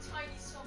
tiny so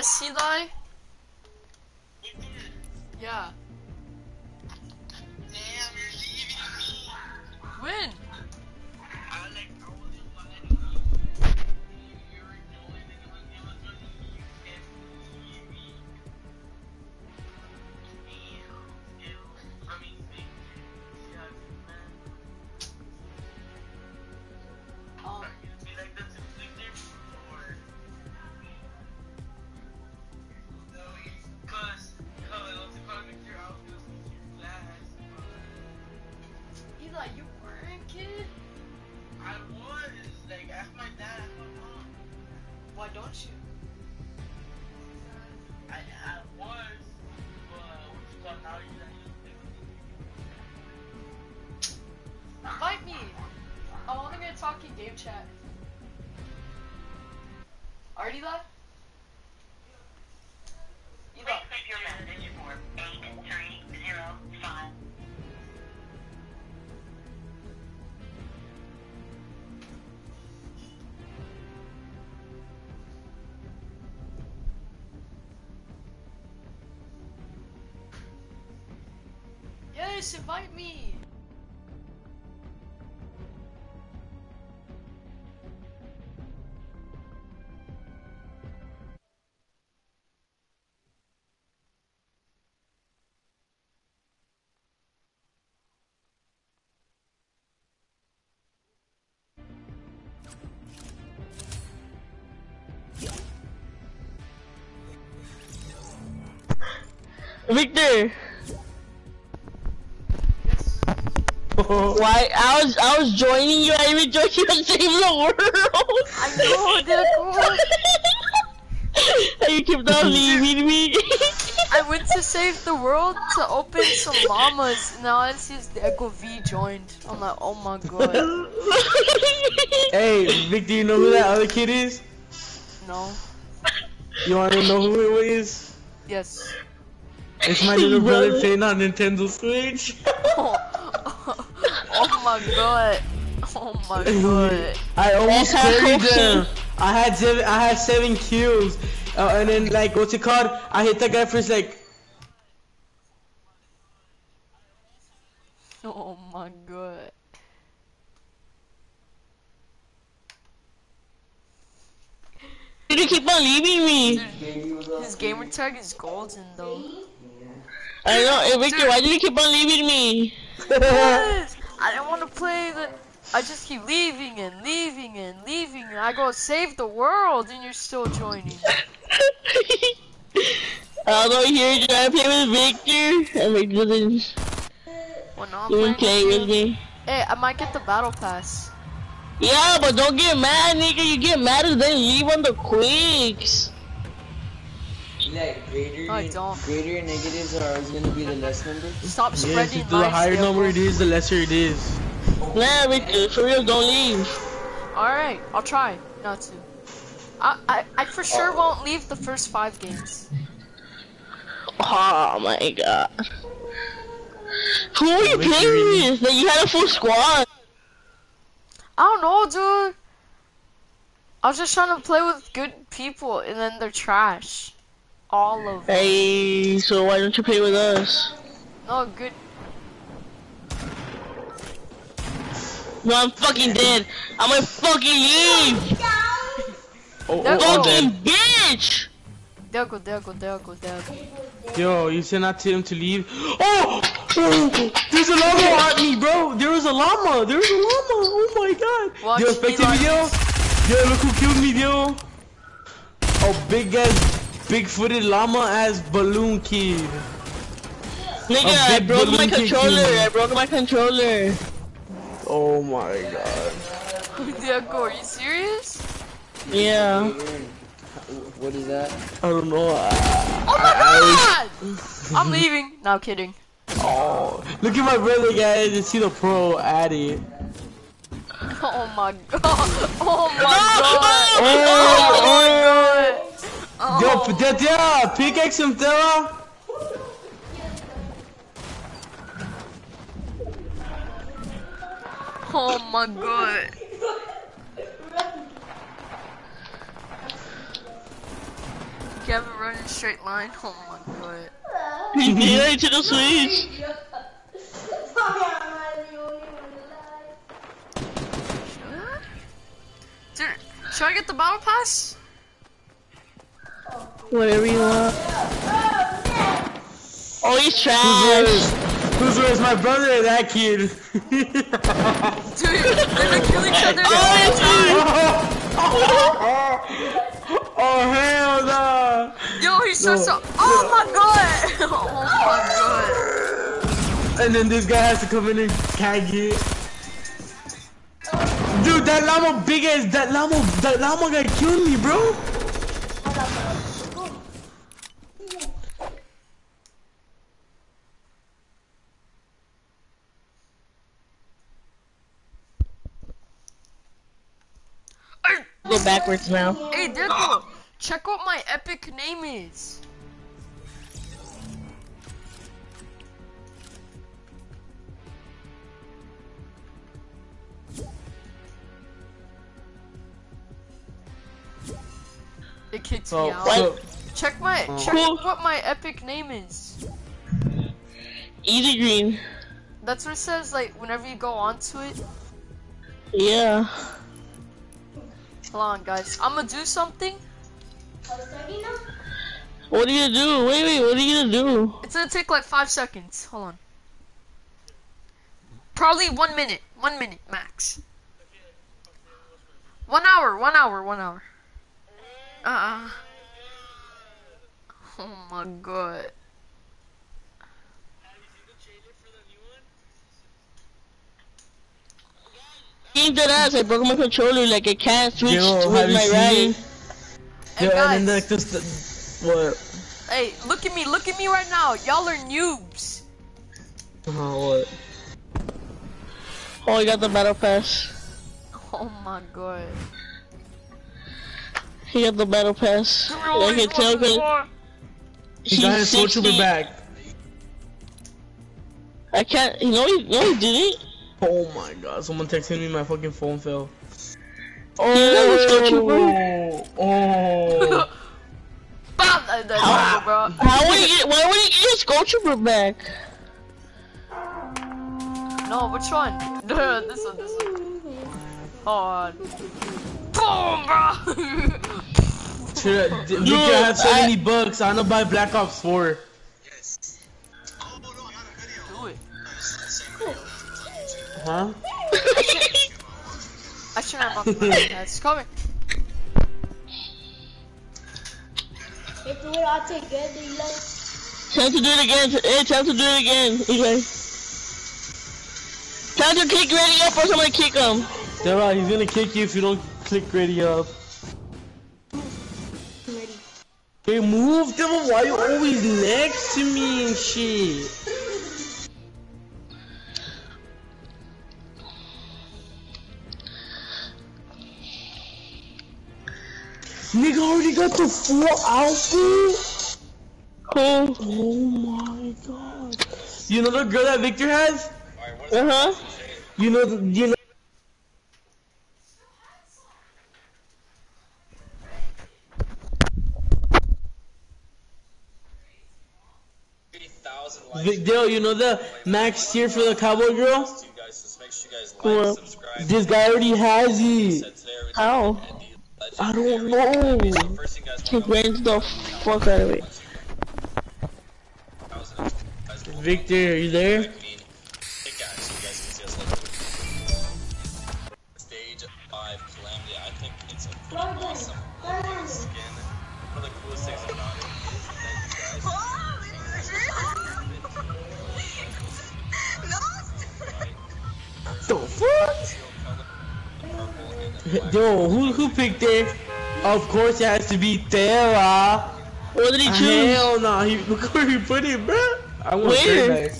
Yes, Eli? Yeah. Talk in game chat. Already, Eli? Eli. Please leave your message for 8305. Yes, invite me. Victor, Yes. why? I was I was joining you. I even joined you on Save the World. I know, they're cool. and you kept on leaving me. I went to save the world to open some llamas. Now I see the Echo V joined. I'm like, oh my god. Hey, Victor, you know who that other kid is? No. You wanna know who it is? Yes. It's my little brother playing on Nintendo Switch. Oh, oh my god. Oh my god. I almost carried them. I had seven. I had seven kills, uh, and then like what's it called? I hit that guy first like. Oh my god. Did you keep on leaving me? His gamer tag is golden though. I know, hey Victor, why do you keep on leaving me? Because I don't want to play the. I just keep leaving and leaving and leaving, and I go save the world, and you're still joining. I was over here trying to play with Victor, and Victor didn't I'm even playing play with with me. hey, I might get the battle pass. Yeah, but don't get mad, nigga. You get mad and then leave on the quicks. Like greater, I don't. greater negatives are always gonna be the less number. Stop Yes, spreading the higher Diego. number it is, the lesser it is. Nah, Victor, for real, don't leave. All right, I'll try not to. I, I, I for sure oh. won't leave the first five games. Oh my god. Who are you Victor, playing with? Like, you had a full squad. I don't know, dude. I was just trying to play with good people, and then they're trash. All of them. Hey, so why don't you play with us? No good. No, I'm fucking dead. I'm gonna fucking leave. Oh, There oh, oh, Fucking dead. bitch. There go, there go, there go, there go. Yo, you said not to him to leave. Oh! oh there's a llama at me, bro. There was a llama. There was a llama. Oh my god. Watch yo, me expected like me, yo. Yo, look who killed me, yo. Oh, big ass, big-footed llama ass balloon kid. Nigga, A I big broke my controller. you. I broke my controller. Oh my god. Diego, are you serious? Yeah. What is that? I don't know. Oh my god! I'm leaving. No kidding. Oh, look at my brother, guys. You see the pro at it. Oh my oh god. Oh my Oh, god. oh. Yo, Oh. P- Tera, pickaxe him, Tera. Oh my god. Kevin running straight line. Oh my god. He did to the switch. should I get the battle pass? Whatever you want. Oh, he's trash. Who's worse, my brother or that kid? Dude, they're gonna kill each other. oh, oh, hell no! Yo, he starts to. Oh my god! Oh my god. And then this guy has to come in and tag it. Dude, that llama big ass, that llama, that llama guy killed me, bro. Go backwards now. Hey, Diego, check what my epic name is. It kicked me So, out. so, Check my oh. check Cool. what my epic name is. Easy green. That's what it says. Like whenever you go onto it. Yeah. Hold on, guys. I'm gonna do something. What are you gonna do? Wait, wait, what are you gonna do? It's gonna take like five seconds. Hold on. Probably one minute. One minute max. One hour. One hour. One hour. Uh. uh Oh my god. Ain't that ass? I broke my controller. Like I can't switch Yo, with have you my seen Hey Yo, guys. and then like this, the, what? Hey, look at me. Look at me right now. Y'all are noobs. Uh, what? Oh, I got the battle pass. Oh my god. He got the battle pass. I can tell because He got his she's social 60. back. I can't. No, he, no, he didn't. Oh my god, someone texted me my fucking phone fell. Oh, Oh, oh. Bam! And then, How- bro. How would you get? Why would you get your skull trooper back? No, which one? This one, this one. Hold on. Boom, bro! Should I, Dude, I have so I- many bucks. I wanna buy Black Ops 4. Yes. Oh no, I got a video. Do it. It's the same video. Huh? I should have unboxed mine. It's coming. If the way I take good, you like? Time to do it again. Hey, time to do it again. Okay. Time to kick ready up or somebody kick him. Dara, he's gonna kick you if you don't click ready up. Ready. Hey, move, Devil. Why you always next to me and shit? Nigga already got the full outfit? Cool. Oh my god. You know the girl that Victor has? Uh huh. You know, the, you know. Victor, you know the max tier for the cowboy girl? you guys, just make sure you guys like, Cool. subscribe, This guy already has it. set today, everything, How? I don't know. First thing you guys Kick want Range the fuck out of it. to guys will Victor, are you there? Yo, who who picked it? Of course, it has to be Tara. What ah, did he choose? Hell no, he look where he put it, bro. I want Where?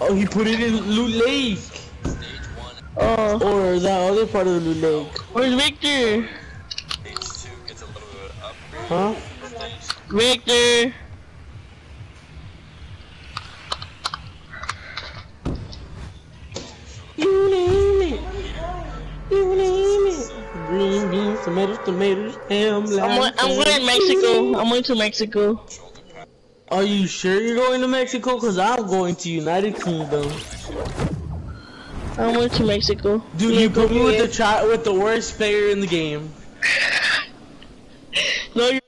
Oh, he put it in Loot Lake, Stage 1 Oh, or that other part of Loot Lake, where's Victor? Stage 2 gets a little bit of huh? Stage Victor. You name it. You name it. Green beans, tomatoes, tomatoes, ham, I'm, going, I'm going to Mexico. I'm going to Mexico. Are you sure you're going to Mexico? Cause I'm going to United Kingdom. I'm going to Mexico. Dude, you put me with the try with the worst player in the game. No, you're.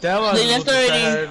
That was They left already.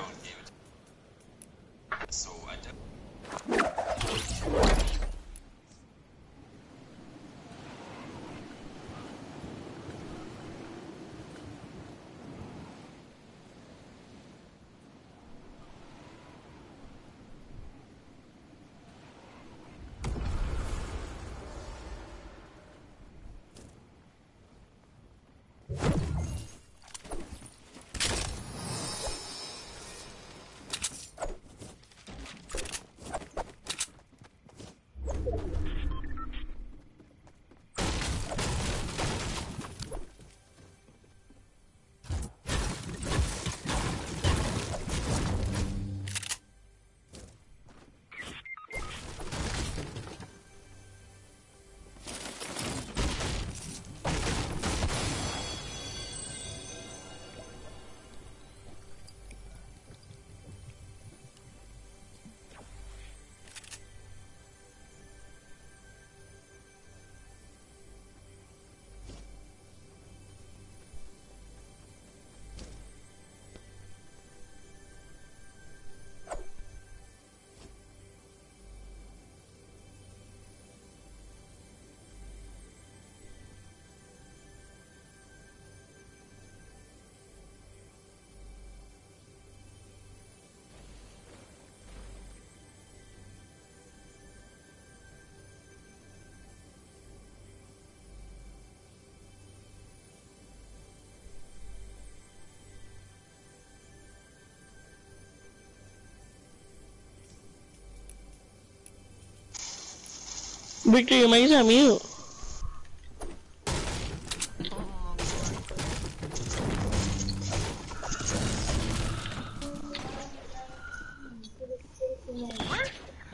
Victor, your mic's on mute.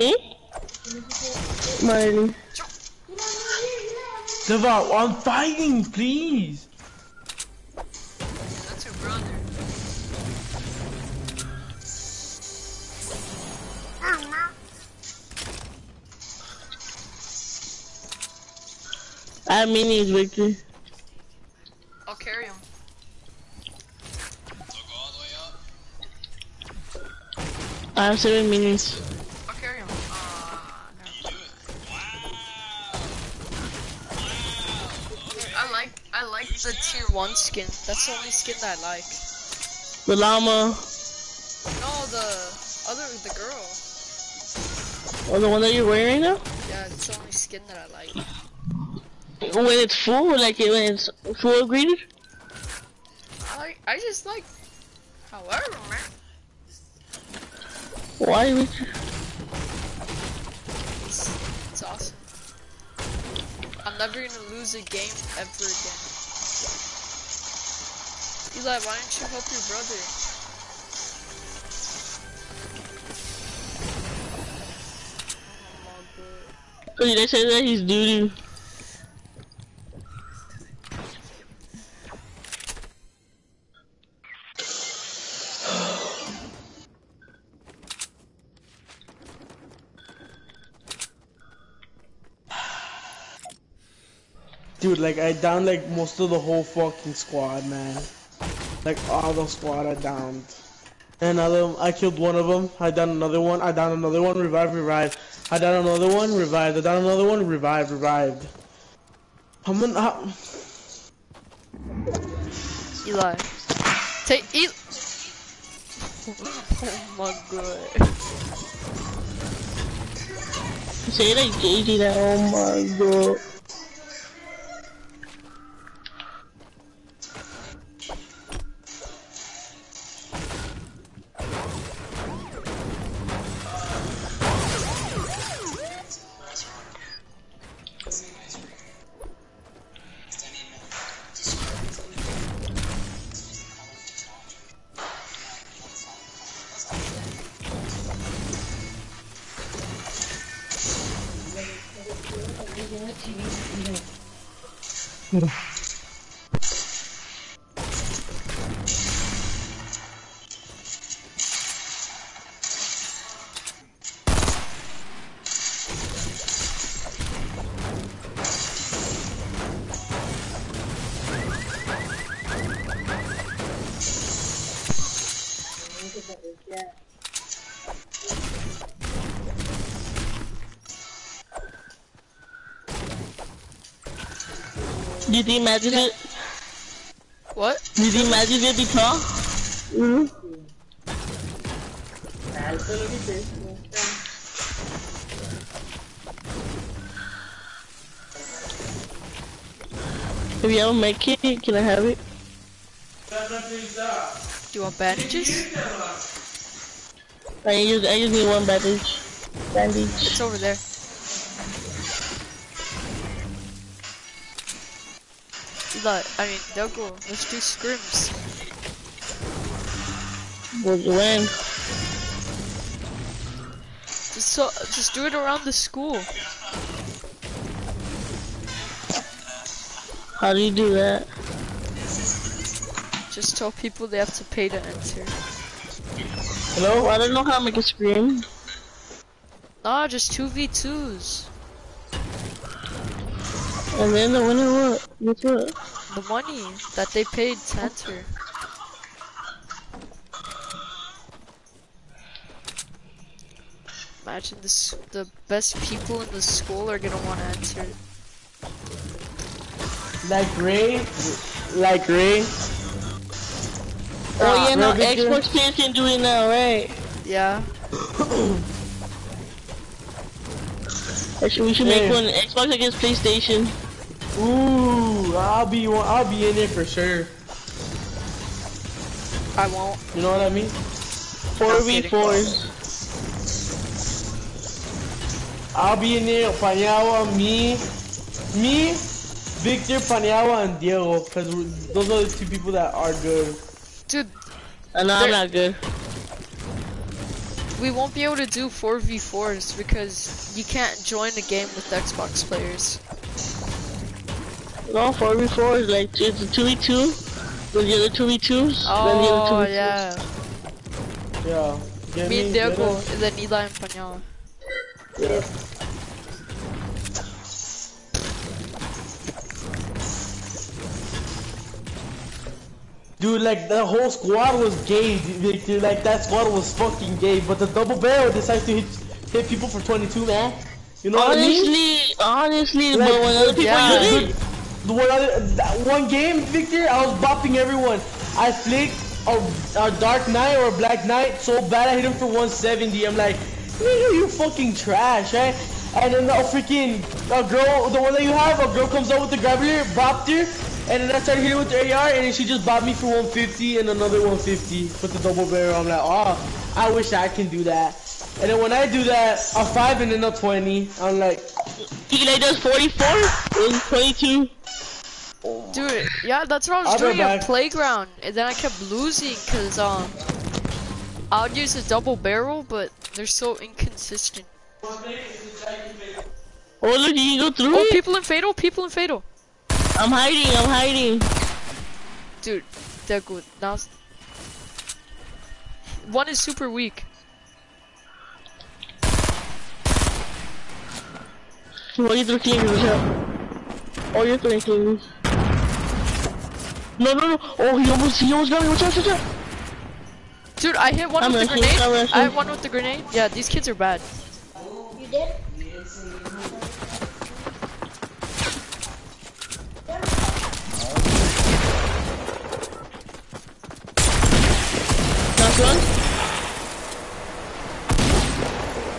Hmm? Marley. Devout, I'm fighting, please. I have minis, Victor. I'll carry him. So go all the way up. I have seven minis. I'll carry him. Uh, never mind. I like I like the tier one skin. That's the only skin that I like. The llama. No, the other the girl. Oh, the one that you're wearing right now? Yeah, it's the only skin that I like. When it's full, like it- when it's full upgraded? I I just like. However, man. Why, Victor? It's, it's awesome. I'm never gonna lose a game ever again. Eli, why don't you help your brother? Oh, Cause they say that he's doo doo. Dude, like I downed like most of the whole fucking squad, man. Like all the squad I downed. And another, I killed one of them. I downed another one. I downed another one. Revived, revived. I downed another one. Revived. I downed another one. Revived, revived. I'm gonna. Uh, Eli. Take Eli. oh my god. Say it like JD that, oh my god. Little Do you think Magic it? What? Do you think Magic will be tall? Mm-hmm. If you have a med kit, can I have it? Do you want bandages? I just, I just need one bandage. Bandage. It's over there. I mean, they'll go. Let's do scrims. Was when? Just so, just do it around the school. How do you do that? Just tell people they have to pay to enter. Hello? I don't know how to make a screen. Nah, just 2v2s. And then the winner what? What's what? The money that they paid to enter. Imagine this, the best people in the school are gonna want to enter. like Ray, like Ray. Oh yeah, no, Xbox players can do it now, right? Yeah. Actually, we should make Yeah. one Xbox against PlayStation. Ooh, I'll be one. I'll be in it for sure. I won't. You know what I mean? 4v4s. I'll be in there. Paniagua, me, me, Victor, Paniagua, and Diego, because those are the two people that are good. Dude, no, I'm not good. we won't be able to do 4v4s because you can't join the game with Xbox players. No, 4v4 is like, it's a 2v2, then the other 2v2s, then the Oh, other 2v2s. yeah. Yeah. Get Me and get Diego, us- and then Eli and Panyala. Dude, like the whole squad was gay, Victor. Like that squad was fucking gay. But the double barrel decides to hit, hit people for 22, man. You know what I mean? Honestly, honestly, Like, but when other people yeah. One other, one game, Victor, I was bopping everyone. I flicked oh, a, a Dark Knight or a Black Knight so bad I hit him for 170. I'm like, nigga, you fucking trash, right? And then a freaking a girl, the one that you have, a girl comes up with the grabber, bopped her, and then I started hitting with the AR, and then she just bopped me for 150 and another 150 with the double barrel. I'm like, oh, I wish I can do that. And then when I do that, a five and then a 20. I'm like, Eli does 44 and 22. Dude, yeah, that's what I was I'll doing back. at Playground, and then I kept losing because, um, I would use a double barrel, but they're so inconsistent. Oh, look, you can go through Oh, it. people in Fatal, people in Fatal. I'm hiding, I'm hiding. Dude, they're good. Now, one is super weak. What are you thinking? Oh, you're thinking. No, no, no. Oh, he almost, he almost got me. Watch out, watch out. Dude, I hit one I'm with the grenade. I'm. I hit one with the grenade. Yeah, these kids are bad. You did? Knock one.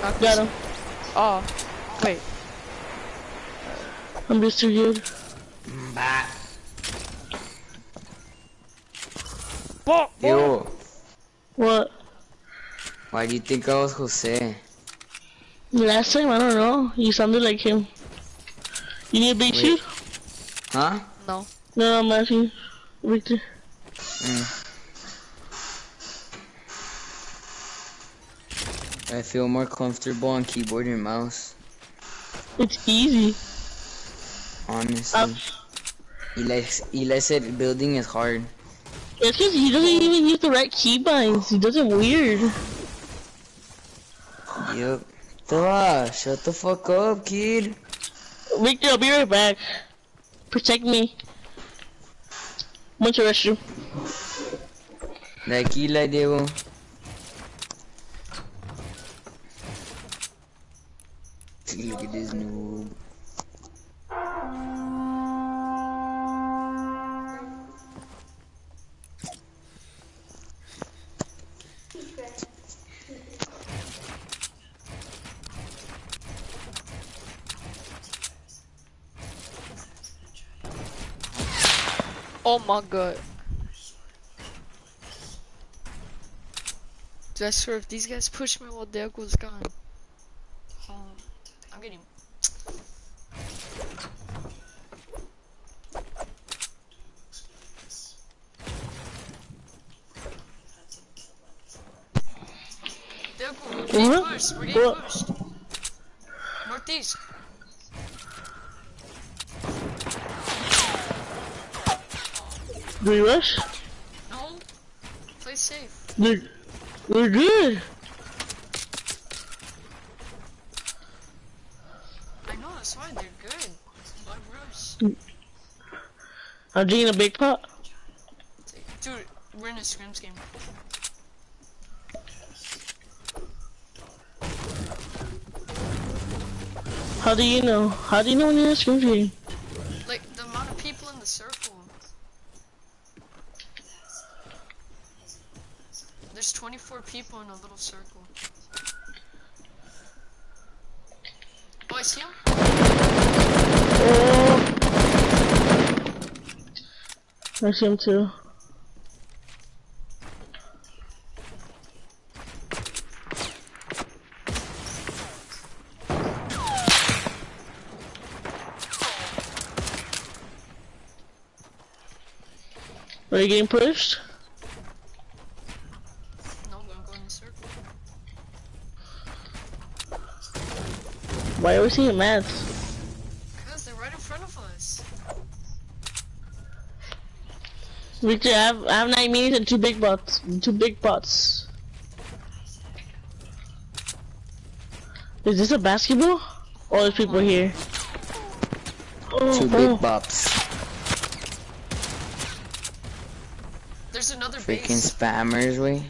Knock Got him. Oh, wait. I'm just too good. Mm, Yo, What? why do you think I was Jose? Last time, I don't know. You sounded like him. You need a big Wait. shoot? Huh? No, no, I'm asking. Victor. I feel more comfortable on keyboard and mouse, It's easy. honestly. Um, Eli, Eli said building is hard. It's because he doesn't even use the right keybinds. He does it weird. Yup. Tara, shut the fuck up, kid. Victor, I'll be right back. Protect me. Went to restroom. Like Eli, Diego. Look at this noob. Oh my god. Dude, I swear if these guys push me while Diego's gone. Oh, I'm getting. Diego, we're getting pushed. We're getting pushed. Northeast. Do we rush? No. Play safe. They're, they're good. I know, that's why they're good. Why rush? I'm drinking a big pot. Dude, we're in a scrims game. How do you know? How do you know when you're in a scrim game? I see him too. Are you getting pushed? No, I'm going in a circle. Why are we seeing mats? Victor, I have, I have nine minis and two big pots. Two big pots. Is this a basketball? All there's people here. Oh, Two oh. big bops. There's another Freaking base. spammers, we.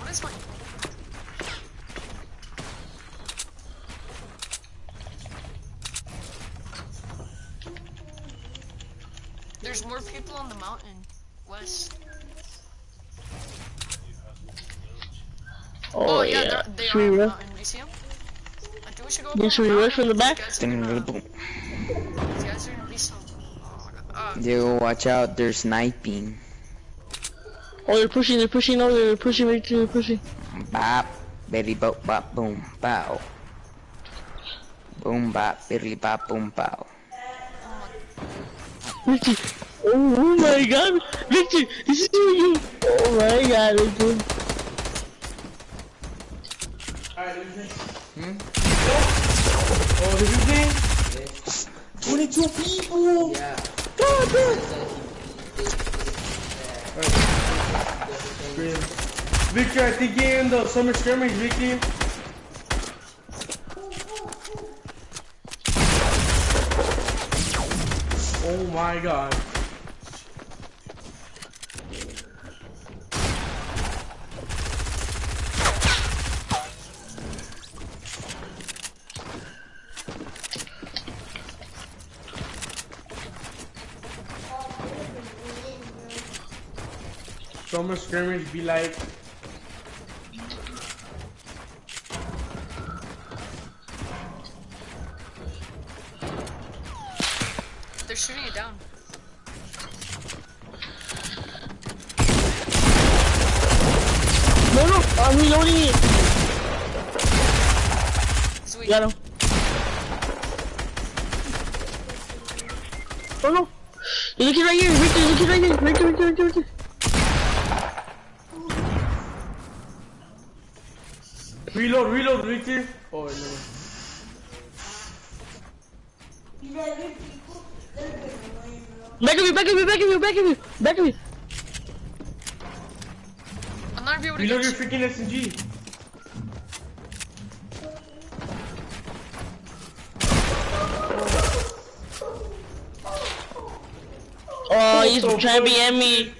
What is my... There's more people on the mountain. West. Oh, yeah, yeah. they're- Should are we rush? mountain. You see them? I think we should go Yeah, should we rush from the back? These guys are gonna, Boom. these guys are gonna be some... Uh, Yo, watch out, they're sniping. Oh, they're pushing, they're pushing over, they're pushing, Victor, they're pushing. Bop, bitty bop, bop, boom, pow. Boom, bop, bitty bop, boom, pow. Victor. Oh, oh my god. Victor, this is you. Oh my god, Victor. Hmm? Oh, this is it? 22 people! Yeah. God damn! Victor, I think you're in the summer skirmish, Vicky. Oh my god. Summer skirmish be like they're shooting it down. No, no, I'm reloading it. Sweet. Got him. Oh no. There's a kid right here. Victor, there's a kid right here. Victor, Victor, Victor, Victor. Reload, reload, Victor. Oh no. Back of you, back of you, back of you, back of you, back of you. I'm not gonna be able to Reload get your you. freaking SMG. Oh, he's oh, trying to be at me.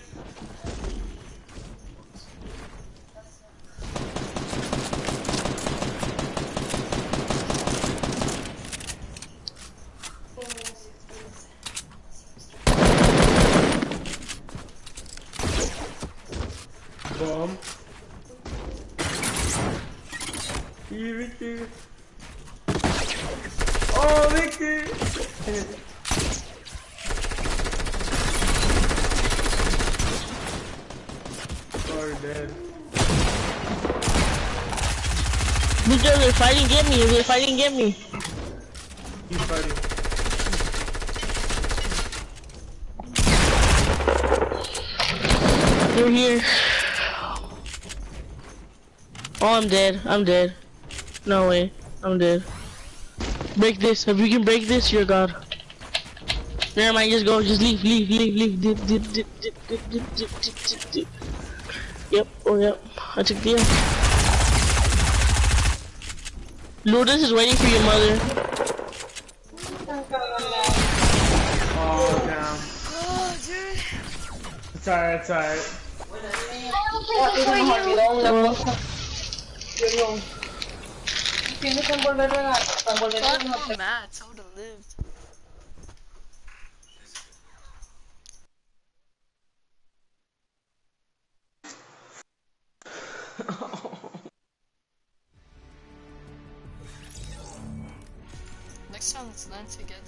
Get me. They're fighting, get me. He's fighting. They're here. Oh, I'm dead. I'm dead. No way. I'm dead. Break this. If you can break this, you're God. Never mind. Just go. Just leave. Leave. Leave. Leave. Dip. Dip. Dip. Dip. Dip. Dip. Dip. Dip. Dip. Yep. Oh, yep. I took the. L. Lourdes is waiting for your mother. Oh, damn. Oh, dude. It's alright, it's alright. Fuck my mats. I would've lived. Next let's learn together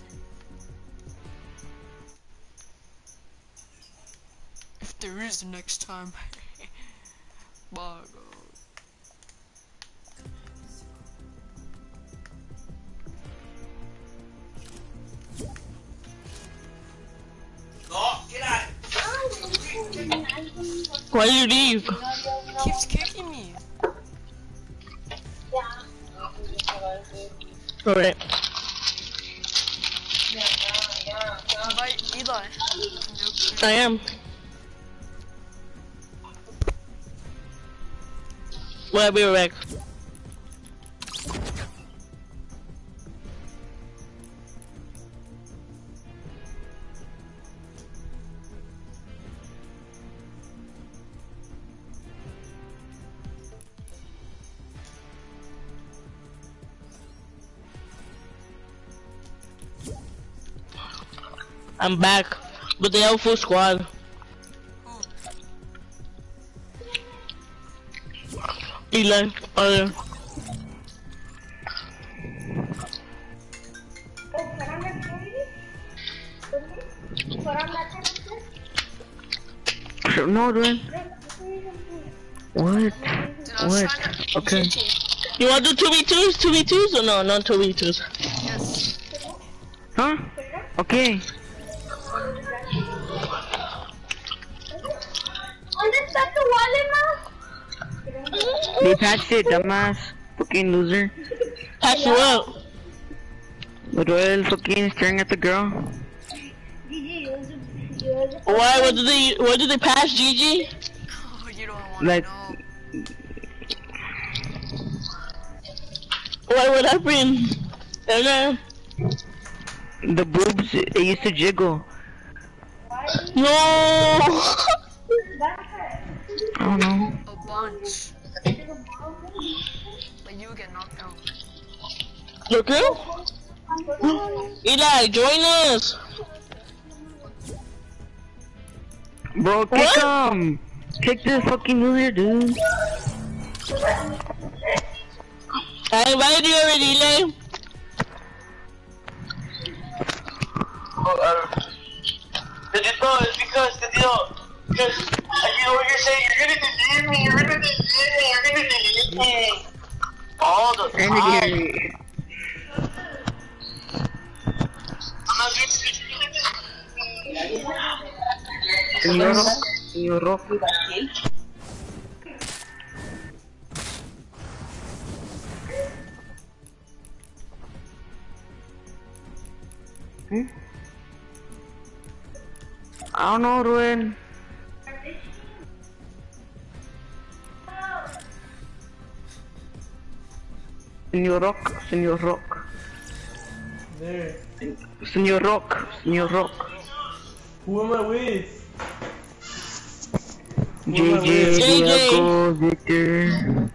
If there is the next time. Bye. Why you leave? He keeps kicking me. Yeah. Alright. I am. Well, be right back. I'm back with the full squad. Eli, uh, No, dude. What? Dude, What? Okay. you want to do 2v2s? 2v2s or no? Not 2v2s. Yes. Huh? Okay. They patched it, dumbass. Fucking loser. Patch you up. Royal fucking staring at the girl. Why? What did they? What did they patch, GG? Oh, you don't want Like- to know. Why? What happened? And then, The boobs, it used to jiggle. no. I don't know. A bunch. Look girl. Eli, join us. Bro, kick What? him! Kick this fucking loser, dude. I invited you already, Eli. Did you know it's because the deal because you know what you're saying, you're gonna delete me, you're gonna delete me, you're gonna delete me. All the time. Me. Señor, señor Rocky. Hmm? I don't know, Ruin. Señor Rock, Señor Rock, There. Señor Rock, Señor Rock. Who am I with? Who am I JJ, with? Diego, Victor.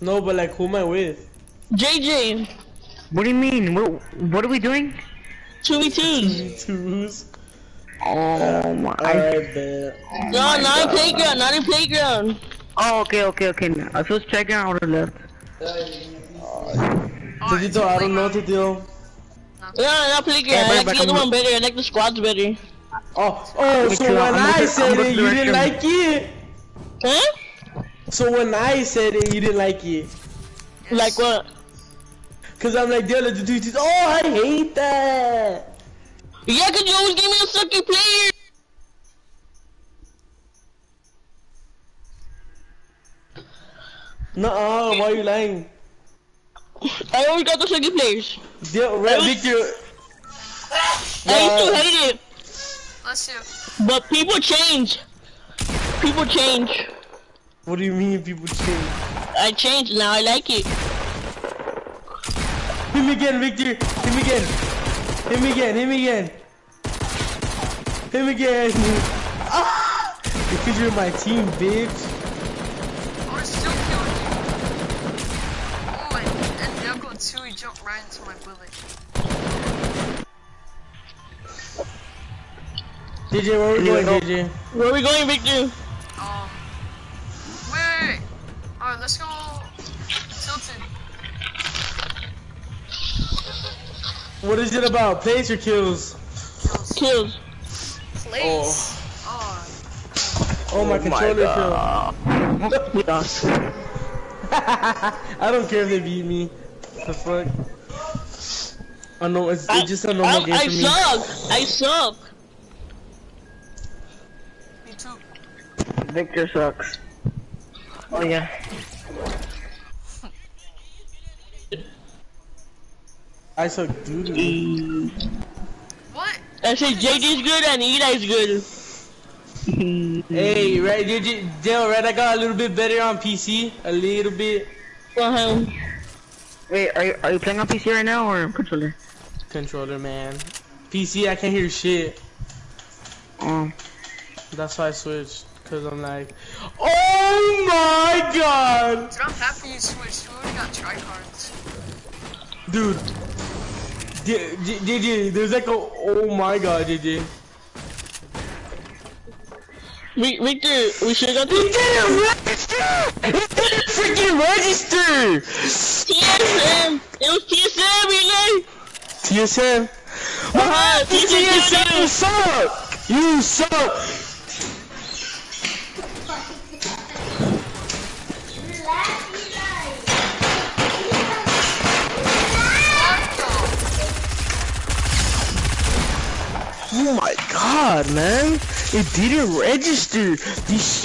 No, but like, who am I with? JJ, What do you mean? What, what are we doing? 2v2s. Twos. Oh my. Alright, bet. No, oh not in playground, not in playground. Oh, okay, okay, okay. I was checking I would have left. Tito, I don't know what to do. No, not playground. Yeah, I like but- the but other I'm- one better. I like the squads better. Oh, oh, Me so when I'm I gonna- said I'm it, you didn't like it? Huh? So when I said it, you didn't like it? Like what? Cause I'm like, yeah, let's do this. Oh, I hate that. Yeah, cause you always give me a sucky player. Nuh-uh, why are you lying? I always got the sucky players. Yeah, right, Victor. I used to hate it, Bless you. but people change. People change. What do you mean people change? I changed. Now I like it. Hit me again, Victor. Hit me again. Hit me again. Hit me again. Hit me again. Ah! Because you're my team, bitch. I was still killing you. Oh, and, and Diego he jumped right into my bullet. JJ, where we going, JJ? Where are we going, Victor? Um, wait, wait, wait. Alright, let's go tilted. What is it about? Plays or kills? Kills. Place. Oh. Oh, my controller kill. We lost. I don't care if they beat me. The fuck? I know it's, I, it's just a normal I, game I for me. suck. I suck. Me too. Victor sucks. Oh yeah. I suck doo doo. What? I say JJ's good and Eli's good. Hey, right, did you, Dale, right? I got a little bit better on PC. A little bit. Uh-huh. Wait, are you are you playing on PC right now or controller? Controller, man. PC, I can't hear shit. Um, That's why I switched. Cause I'm like, oh my god, Dude, I'm happy you switched. You already got tricards. dude. Did JJ, there's like a, oh my god, JJ. Vi- Victor, we should got this. Freaking register! TSM! It was TSM, Eli! TSM. Uh-huh, TSM, you TSM! suck! You suck! Oh my god, man! It didn't register. This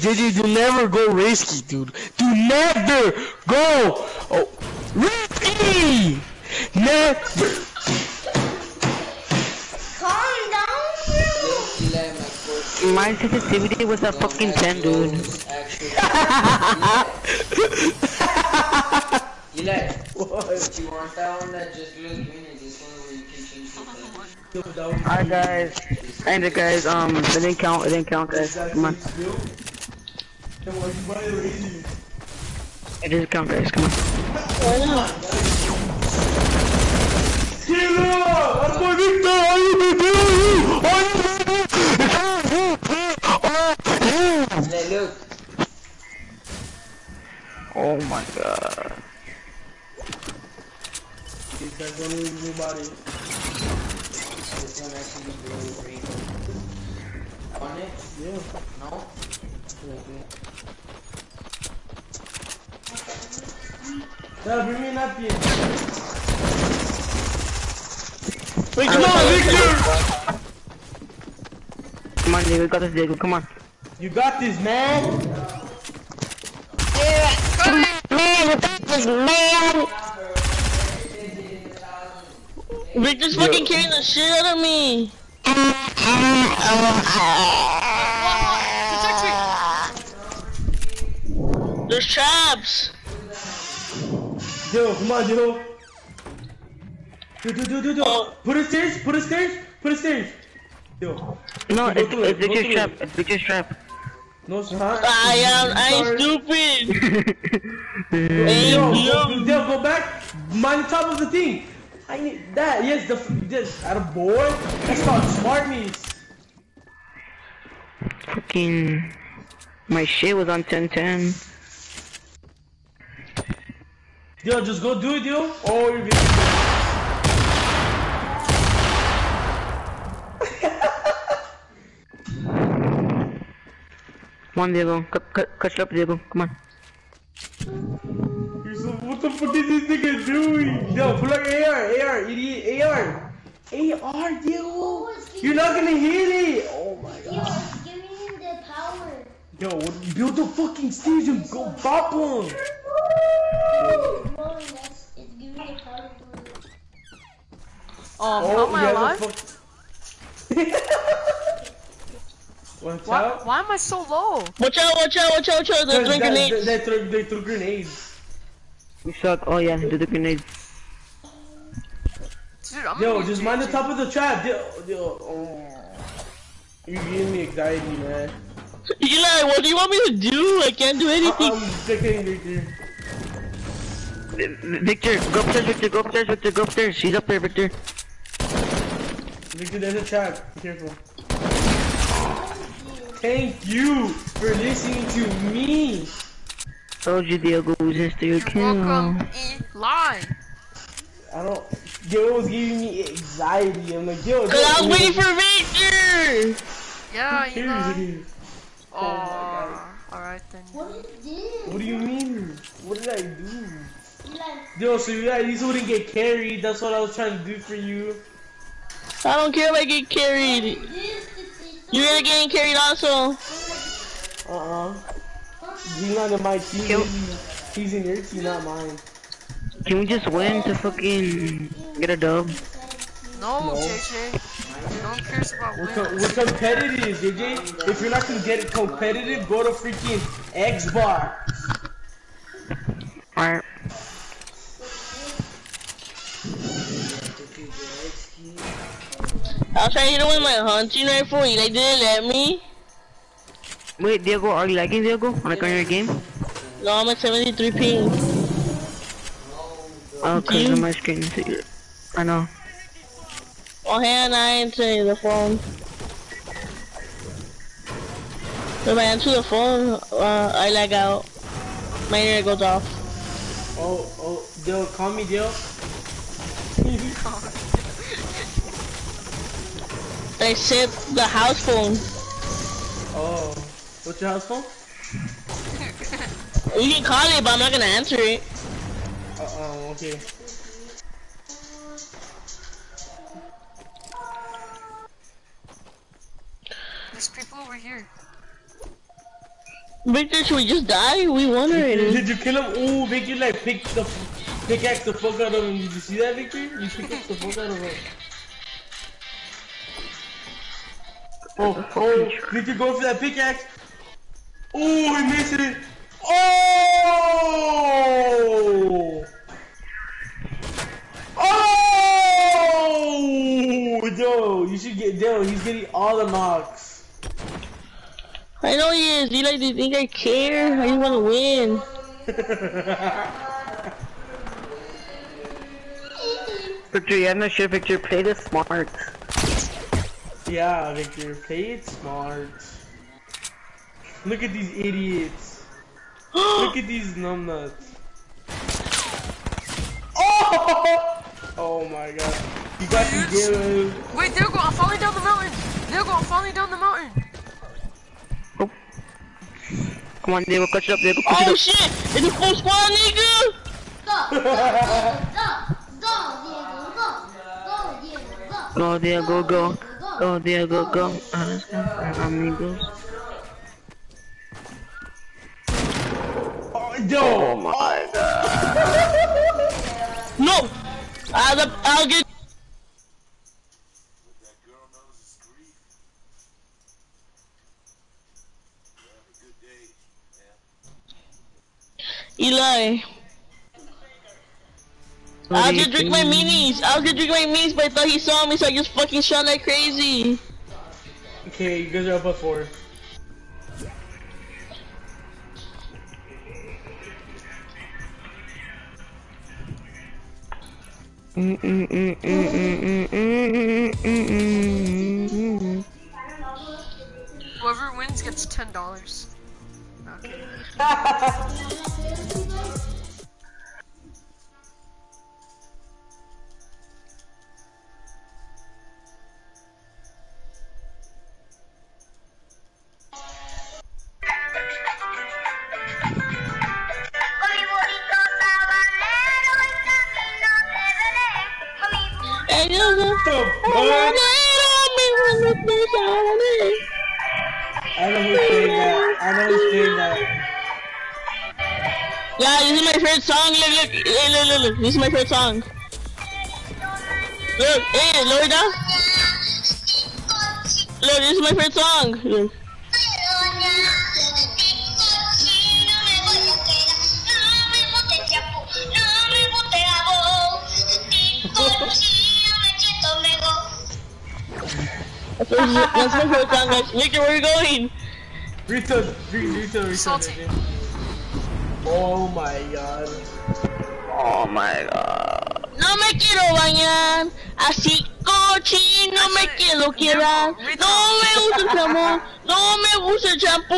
JJ, do never go risky, dude. Do never go oh, risky. Never. Calm down, bro. my sensitivity was a fucking 10, dude. Eli, What? you want that one that just glows green or this one where you can change the color? Alright, guys. And the guys, um, it didn't count. It didn't count, guys. Come on. It didn't count, guys. Come on. Kilo! I'm my Victor! Are you the devil? Are you the Let look. Oh my god. This one actually glows green. On it? Yeah. No? Yeah, bring me a napkin. Wait, Come on, Victor! Come on, Diego. We got this, Diego. Come on. You got this, man. Victor's fucking carrying the shit out of me! There's traps! Yo, come on, yo. Yo, yo, yo, yo, yo. Oh. Put a stairs, put a stairs, put a stairs. Yo. No, Go it's, through it, it's go Victor's through trap. it. It's Victor's trap. No, it's not. I am, I'm stupid! Yo, Hey, go, yo. yo, go back. Mind the top of the thing. I need that. Yes, the yes. At a boy. That's called smartness. Fucking. My shit was on 1010. Yo, just go do it, yo. Oh, you're good. Come on, Diego. Cut, cut, cut it up, Diego. Come on. You're so, what the fuck is this nigga doing? Yo, pull out your AR, AR, idiot, AR. AR, Diego. You're not gonna hit it. Oh my god. it's giving him the power. Yo, what, build the fucking stage and go bop him. Bro, that's, it's giving the power to it. Um, Oh, how am I you guys alive? Watch Why, out. why am I so low? Watch out, watch out, watch out, watch out, they're throwing grenades! They, throw, they throw grenades. You suck. Oh, yeah. Do the grenade. Dude, I'm Yo, just be mind the top of the trap. Yo, yo, oh. You're giving me anxiety, man. Eli, what do you want me to do? I can't do uh-uh, anything. I'm thinking, Victor. Victor, go upstairs, Victor. Go upstairs, Victor. Go upstairs. He's up there, Victor. Victor, there's a trap. Be careful. Thank you for listening to me. Told you, Diego was into your You're kill. welcome, Eli. I don't. Yo was giving me anxiety. I'm like, yo. Cause I was waiting for Victor! Yeah, Here Eli. it is. Oh, alright then. What is this? What do you mean? What did I do? Like, Yo, so you at least wouldn't get carried. That's what I was trying to do for you. I don't care if I get carried. this, this, You're gonna get carried also. Uh-uh. He's not in my team. He's, he's in your team, not mine. can we just win to fucking get a dub? No, JJ. No one cares about We're, co- we're competitive, JJ. If you're not gonna get competitive, go to freaking Xbox. Alright. I was trying to hit him with my hunting rifle. He like didn't let me. Wait, Diego, are you lagging, Diego? Like on your game? No, I'm at 73 ping. Oh, cause You? of my screen. I know. Oh, hand I answer the phone. If I answer the phone, uh, I lag out. My internet goes off. Oh, oh, Dil, call me Dil. I said the house phone. Oh, what's your house phone? You can call it, but I'm not gonna answer it. Uh oh, okay. There's people over here. Victor, should we just die? We won already. Did you kill him? Ooh, Victor like pick the pickaxe the fuck out of him. Did you see that, Victor? You pickaxe the fuck out of him. Oh, oh, Victor going for that pickaxe. Ooh, he missed it. Oh! Oh! Yo, you should get Dill. He's getting all the knocks. I know he is. You like, do you think I care? I just wanna win. Victor, you have no shit, Victor. Play this smart. Yeah, Victor, play it smart. Look at these idiots. Look at these numbnuts. Oh! Oh my god. You got to get him. Wait, there go! I'm falling down the mountain. There go! I'm falling down the mountain. Oh. Come on, Diego, catch it up, Diego, catch Oh it up. shit! It's a full squad, nigga! Go, Diego, go. Go, Diego, Go, Diego, go. go. Uh, amigos. Yo! Oh my god. No! I'll, I'll get. Eli. I was gonna drink my minis. I was gonna drink my minis, but I thought he saw me, so I just fucking shot like crazy. Okay, you guys are up by four. Whoever wins gets ten dollars. Okay. What? I know who's saying that. I know who's saying that. Yeah, this is my favorite song. Look, look, look, look, look. This is my favorite song. Look, hey, lower down. Look, this is my favorite song. Look. My, that's favorite song, guys. Victor, where are you going? Rito, Rito, Salty. Oh my god. Oh my god. No me quiero bañar, así cochi, no me quiero quedar. No me gusta el champú, no me gusta el champú.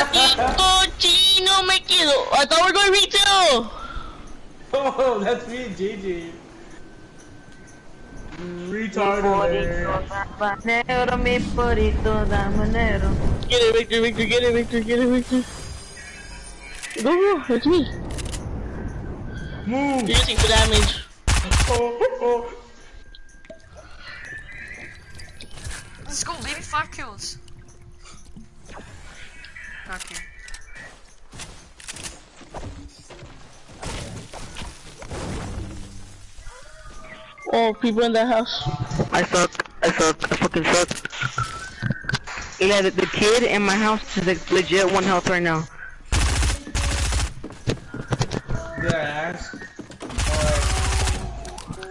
Así cochi, no me quiero. I thought we were going retail. Oh, that's me JJ. Retarded. Mi porito. Get it, Victor, Victor, get it, Victor, get it, Victor. Go, go, it's me. Move. You're using for damage. Oh, oh. Let's go, baby. Five kills. Okay. Oh, people in that house. I suck. I suck. I fucking suck. Yeah, the, the kid in my house is like legit one health right now. Did I ask?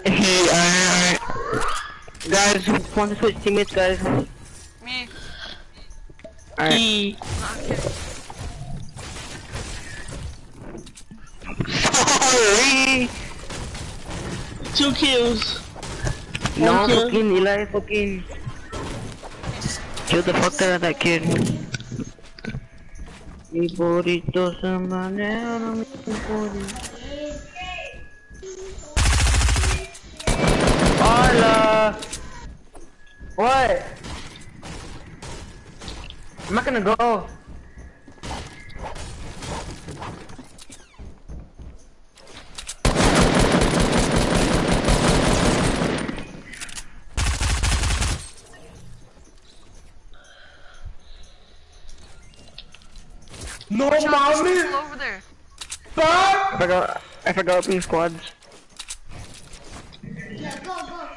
Hey, alright, uh, alright. Guys, who want to switch teammates, guys? Me. Alright. He, Sorry! Two kills. No, kill. fucking Eli, fucking. Kill the fuck out of that kid. Mi burrito se mi burrito. Hola! What? I'm not gonna go. No, Watch out, there's mommy! people over there. Fuck! I forgot, I forgot opening squads. Yeah, go, go.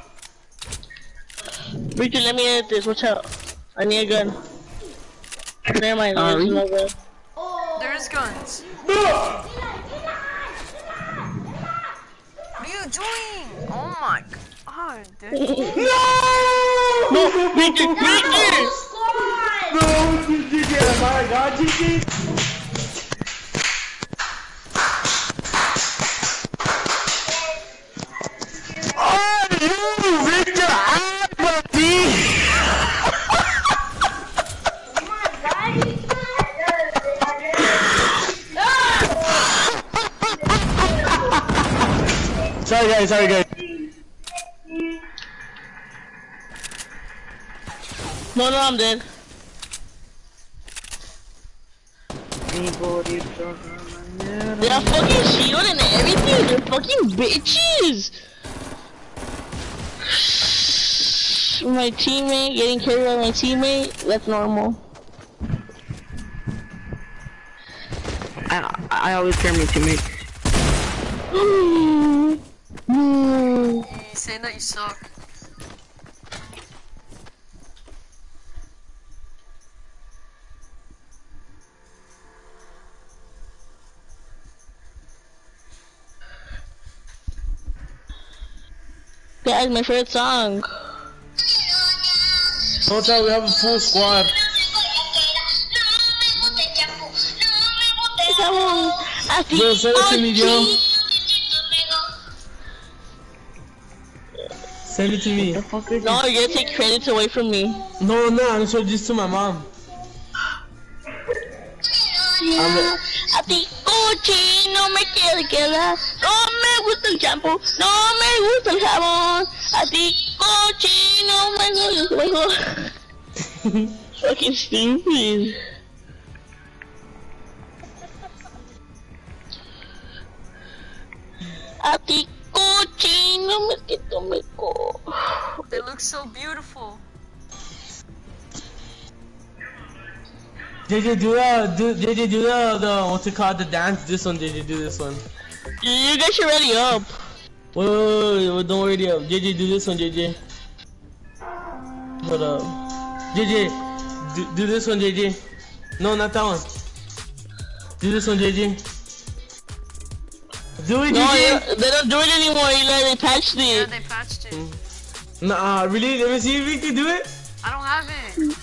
Victor, let me edit this. Watch out. I need a gun. Never mind. There's Sorry. no gun. Oh. There's guns. No! Eli, Eli, What are you doing? Oh my god, dude. No! Victor, Victor! Squad! No, GG, oh my god, GG! Sorry guys, sorry guys. No, no, I'm dead. Mi burrito. They have fucking shield and everything. They're fucking bitches. My teammate getting carried by my teammate. That's normal. I, I always carry my teammates. No. Saying that you suck. That is my favorite song. Don't we have a full squad. Yo, send it to me, yo. Send it to me. The fuck is No, you're gonna take credits away from me. No, no, I'm gonna show this to my mom. I'm A ti oh, no me quiere quedar, no me gusta el shampoo, no me gusta el jabón. A ti oh, Gucci no me gusta el juego. Fucking stupid. A ti Gucci no me quito me co. They look so beautiful. Did you do the, do, you do the, the, what's it called, the dance, this one, did you do this one. You, you guys should ready up. Wait, wait, wait, wait, don't worry, up. JJ, do this one, JJ. Hold up. JJ, do, do this one, JJ. No, not that one. Do this one, JJ. Do it, No, JJ. they don't do it anymore. Eli, they patched Yeah, it. they patched it. Nah, really? Let me see if we can do it. I don't have it.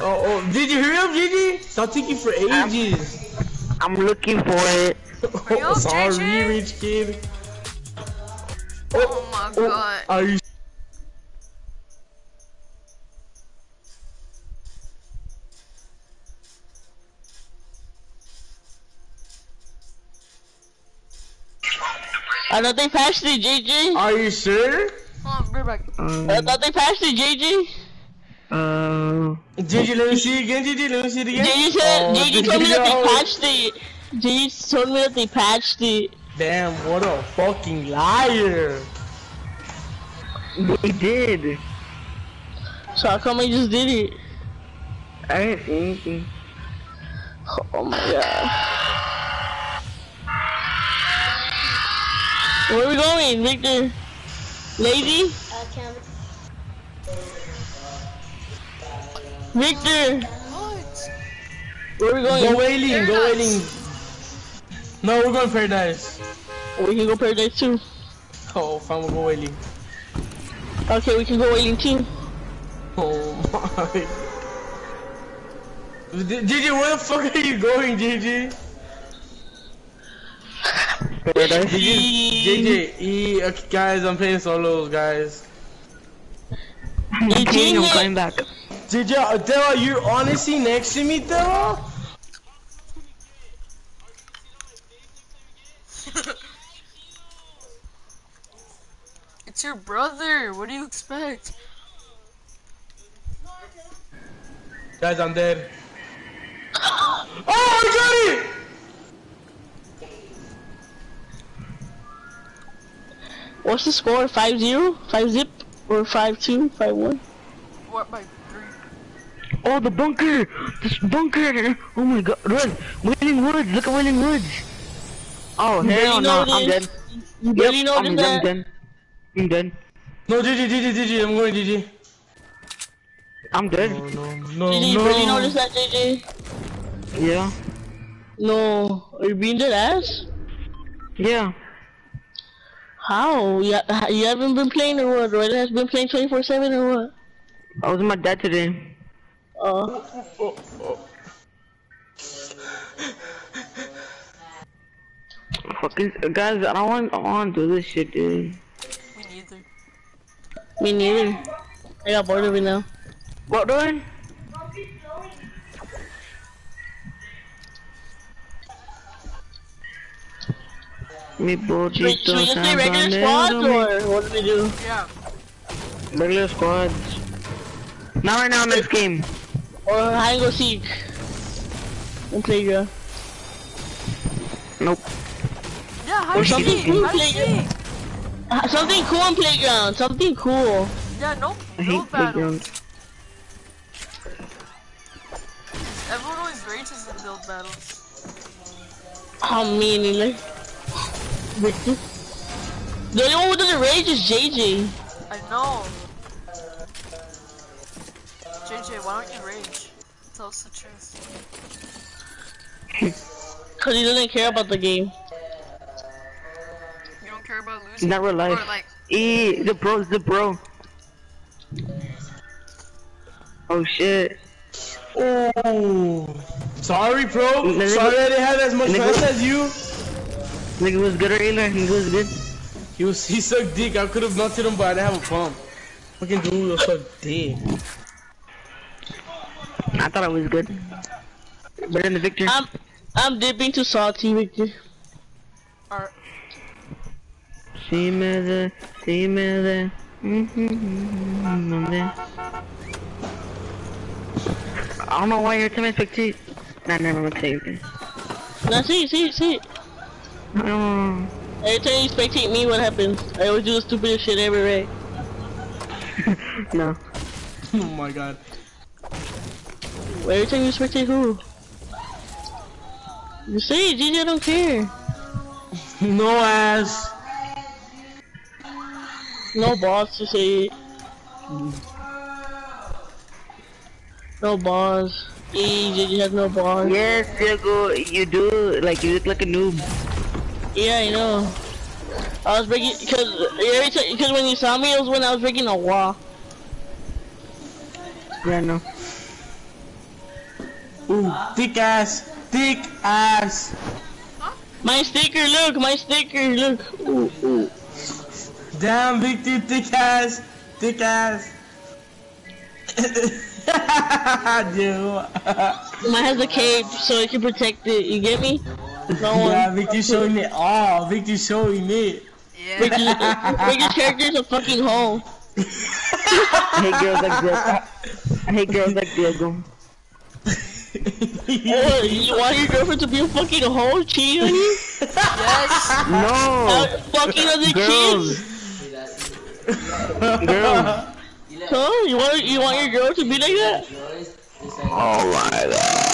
Oh, oh, did you hurry up, JJ? Stop taking for ages. I'm looking for it. Hurry up, Sorry, JJ. rich kid. Oh my oh, oh, god. Are you? I thought they patched it, GG. Are you sure? Hold on, bring back. Um, I thought they patched it, GG. uh, JJ, let me see it again, JJ. Let me see it again. JJ said, Oh, JJ told me that they patched it. JJ told me that they patched it. Damn, what a fucking liar. they did. So how come I just did it? I didn't see anything. Oh my god. Where are we going, Victor? Lazy? Victor, What? where are we going? Go wailing, go wailing. No, we're going paradise. We can go paradise too. Oh, fine, we'll go wailing. Okay, we can go wailing too. Oh my. Gigi, where the fuck are you going, Gigi? Paradise. JJ, E, okay, guys, I'm playing solos, guys. King, I'm coming back. JJ, uh, Della, you're honestly next to me, Della? It's your brother. What do you expect? Guys, I'm dead. Oh, I got it! What's the score? 5-0? 5 zip? Or 5-2? 5-1? What by three? Oh, the bunker! This bunker! Oh my god, run! Wailing Woods! Look at Wailing Woods! Oh, You hell barely no, I'm dead. You Yep, barely I'm, noticed uh, I'm that. dead. I'm dead. No, GG, GG, GG, I'm going GG. I'm dead. No, no, no, JJ, you no. barely noticed that, JJ? Yeah. No. Are you being dead ass? Yeah. How? You, you haven't been playing or what? Red has been playing 24-7 or what? I was with my dad today. Uh, Oh, oh. Fucking guys, I don't want, I don't want to do this shit, dude. Me neither. me neither. I got bored of it now. What doing? Mi Wait, pochito should we just play regular squads or what do we do? Yeah. regular squads? Not right now, next game. Or hide and go seek? On playground. Nope. Yeah, how Or do something you cool playground. Uh, Something cool on playground. Something cool. Yeah, no, I no hate battle. playground. Everyone always rages in build battles. How mean, like. Victor. The only one who doesn't rage is JJ. I know. JJ, why don't you rage? Tell us the truth. Cause he doesn't care about the game. You don't care about losing? Not real life. Or like, E, the bro, the bro. Oh shit. Oh. Sorry, bro. Sorry I didn't have as much fun as you. Nigga was good earlier. Nigga was good. He was he sucked dick. I could have melted him, but I didn't have a pump. Fucking dude was suck dick. I thought I was good. But than the Victor. I'm I'm dipping to salty, Victor. or, Sí me de, sí me de. ¿Dónde? I don't know why you're telling me to spectate. Nah, never mind, take it. Now see, see, see. I don't know. Every time you spectate me, what happens? I always do the stupidest shit ever, right? No. Oh my god. Every time you spectate who? You say it, GG, I don't care. No ass. No boss to say it. No boss. E, GG has no boss. Yes, Diego, you do. Like, you look like a noob. Yeah, I know. I was breaking, cause every time, cause when you saw me, it was when I was breaking a wall. Yeah, I know. Ooh, thick ass. Thick ass. My sticker, look, my sticker, look. Ooh, ooh. Damn, Victor, thick ass. Thick ass. Dude. Mine has a cape, so it can protect it. You get me? No yeah, Victor showing it all. Victor showing it. yeah. Victor's, Victor's character a fucking hoe. I hate girls like Diego. I hate girls like Diego. Oh, you want your girlfriend to be a fucking hoe? Cheat on you? yes. No! Uh, fucking other Girls! kids? Girls! Huh? You want you want your girl to be like that? Oh my god.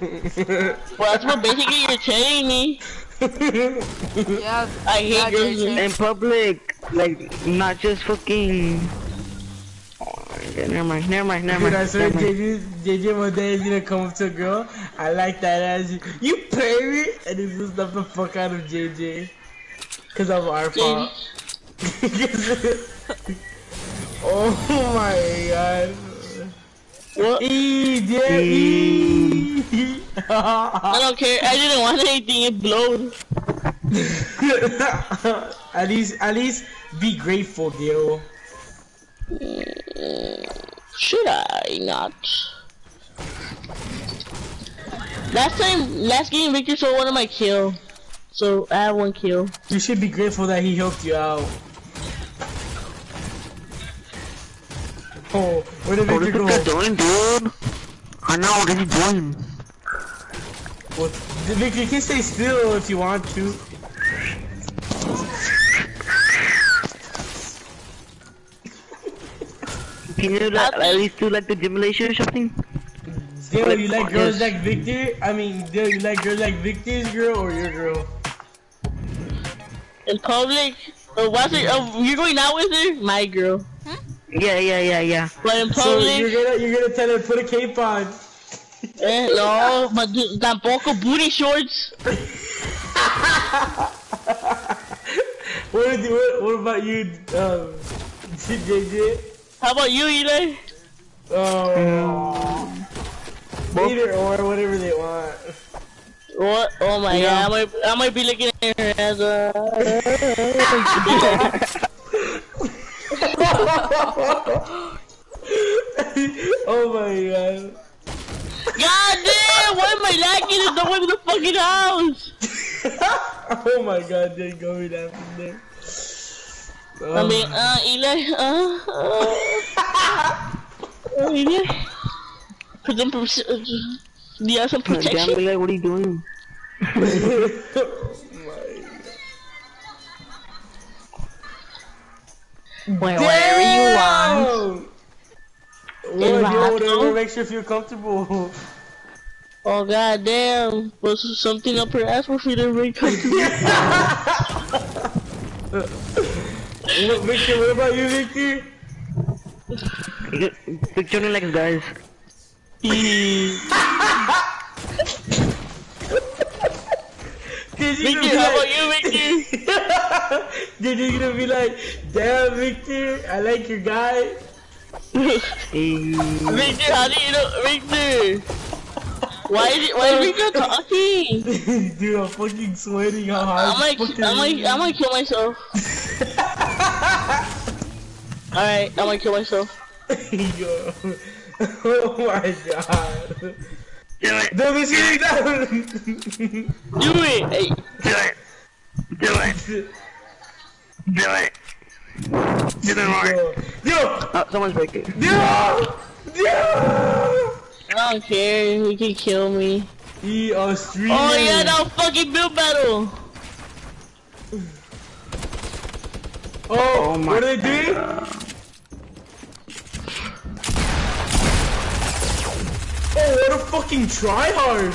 Well, that's what basically you're telling me. Yeah. I hate Yeah, girls. In public. Like, not just fucking. Oh, yeah, never mind, never mind, never Dude, mind. I swear. JJ, JJ one day is gonna come up to a girl. I like that ass. You pay me? And he's gonna slap the fuck out of JJ. Cause of our fault. oh my god. What? E, yeah, E. I don't care. I didn't want anything. It blowed. at least, at least be grateful, Dio. Should I not? Last time, last game, Victor stole one of my kill. So I have one kill. You should be grateful that he helped you out. Oh, where did Oh, Victor this go? guy doing, dude? I know, what is he doing? What? Victor, you can stay still if you want to. Can you like, at least do like the simulation or something? Dio, you like girls Yes. like Victor? I mean, Dio, you like girls like Victor's girl or your girl? In public, uh, what's it? Uh, you're going out with her? My girl. Yeah, yeah, yeah, yeah. But in So public, you're gonna you're gonna tell her to put a cape on. eh, no, but d- tampoco booty shorts. What, did you- what, what about you, um, JJ? How about you, Eli? Oh, either or, whatever they want. What? Oh my Yeah. god, I might, I might be looking at her as a. oh my god. God damn! Why am I lagging in the way of the fucking house? oh my god, they're going after them. I mean, uh, Eli, uh, uh, uh Eli, put them, pro- uh, do you have some Damn, protection? like, what are you doing? Wherever you want. Well, Rock, yo, whatever no? makes you feel comfortable. Oh god damn, was something up her ass for feeling very comfortable? What, Victor, what about you, Victor? Victor only likes guys. Victor, how about you, Victor? like, Then you're gonna be like, damn, Victor, I like your guy. Victor, how do you know, Victor? Why is it, why is Victor talking? Dude, I'm fucking sweating how hard. might, fucking I'm I might kill myself. Alright, I'm gonna kill myself. Yo. Oh my god. Do it, Don't be sitting down. Do it! Hey, do it, do it, do it. Do it more. Yo, yo, Oh, someone's breaking. yo, yo. I don't care, he can kill me. He a streamer. Oh yeah, now fucking build battle! Oh, Oh my what are they doing? Oh, what a fucking tryhard!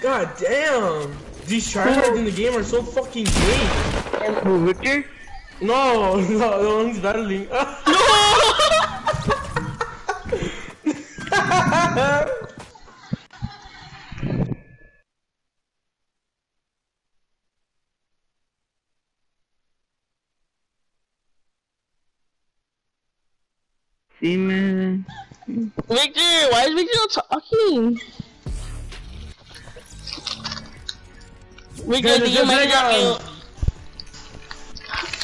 God damn! These tryhards in the game are so fucking gay. Who, Victor? No, no, the one's battling. See, man. Victor, why is Victor not talking? Victor, Guys, do you just mind hang on. talking?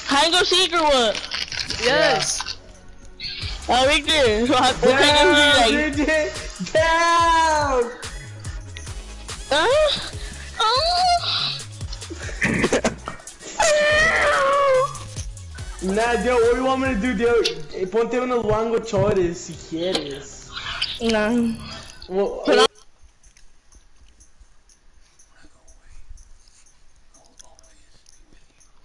Hide and go seek or what? Yes. Uh, Victor, so how, what kind of Down, music you like? Down! Uh, oh. Nah, Dio, what do you want me to do, Dio? Eh, Ponte unos wango chores si quieres. No. Well, Put on-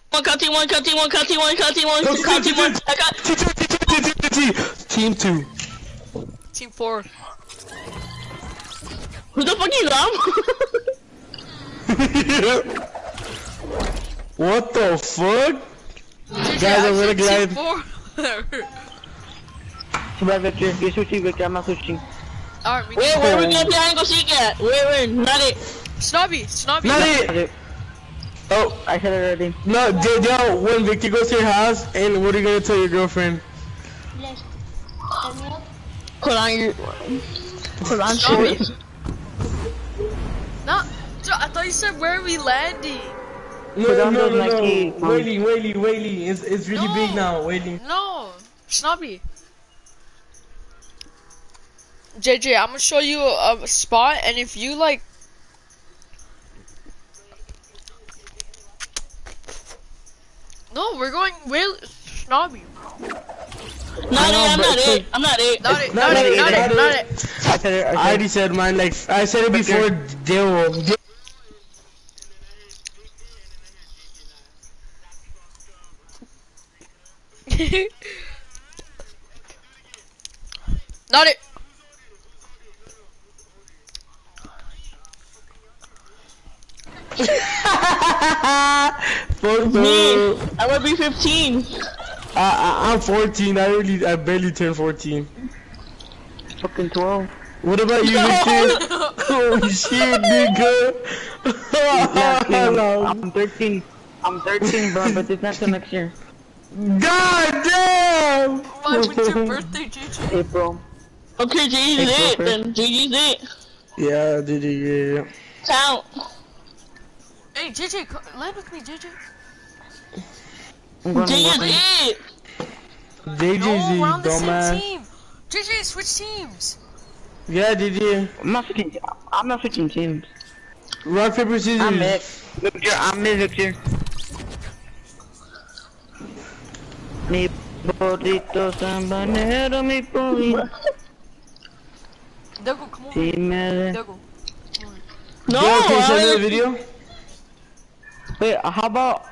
One cut team one cut team one cut team one cut team one Go, cut go, team go, one go. I got Team two. Team four. who the fuck is Lam? what the fuck? JJ, Guys, I'm I really can't glad- see four. Too bad, You're switching, I'm not switching. Alright, we Wait, can. where we gonna play hide and go seek at? Where, where? Not it. Snobby, Snobby. Not it. Oh, I said it already. No, Jojo, when Vicky goes to your house, and what are you gonna tell your girlfriend? Let's tell me. Hold on, you. Hold on, Snobby. shit. No, I thought you said where are we landing? No, no, no, no, no. Whaley, Whaley, Whaley. It's, it's really No. big now, Whaley. No, Snobby. JJ, I'm gonna show you a, a spot, and if you like, no, we're going real Snobby. Not it, I'm not it. I'm not it. Not it, Not not it, it, not not it, not it. it. I said it. I I said it. already said mine. Like I said it before. Daryl. Not it. Fuck Me. I would be 15. I, I, I'm 14. I really, I barely turned 14. Fucking 12. What about you, Victor? oh shit, nigga. Yeah, Hello. I'm 13. I'm 13, bro, but it's not till next year. God damn! Why was your birthday, JJ? April. Okay, GG's Hey, it, then. GG's it. Yeah, did you? Yeah. Count. Hey, JJ, co- land with me, JJ. I'm GG's it. JJ's No, we're on the same dumbass. team. JJ, switch teams. Yeah, did you? I'm not switching. I'm not switching teams. Rock paper scissors. I'm it. Victor, I'm it, Victor. Mi burrito sambanero, mi burrito. Dougal, come on. Si me... Dougal. No, Yeah, okay, send me I the video. Wait, how about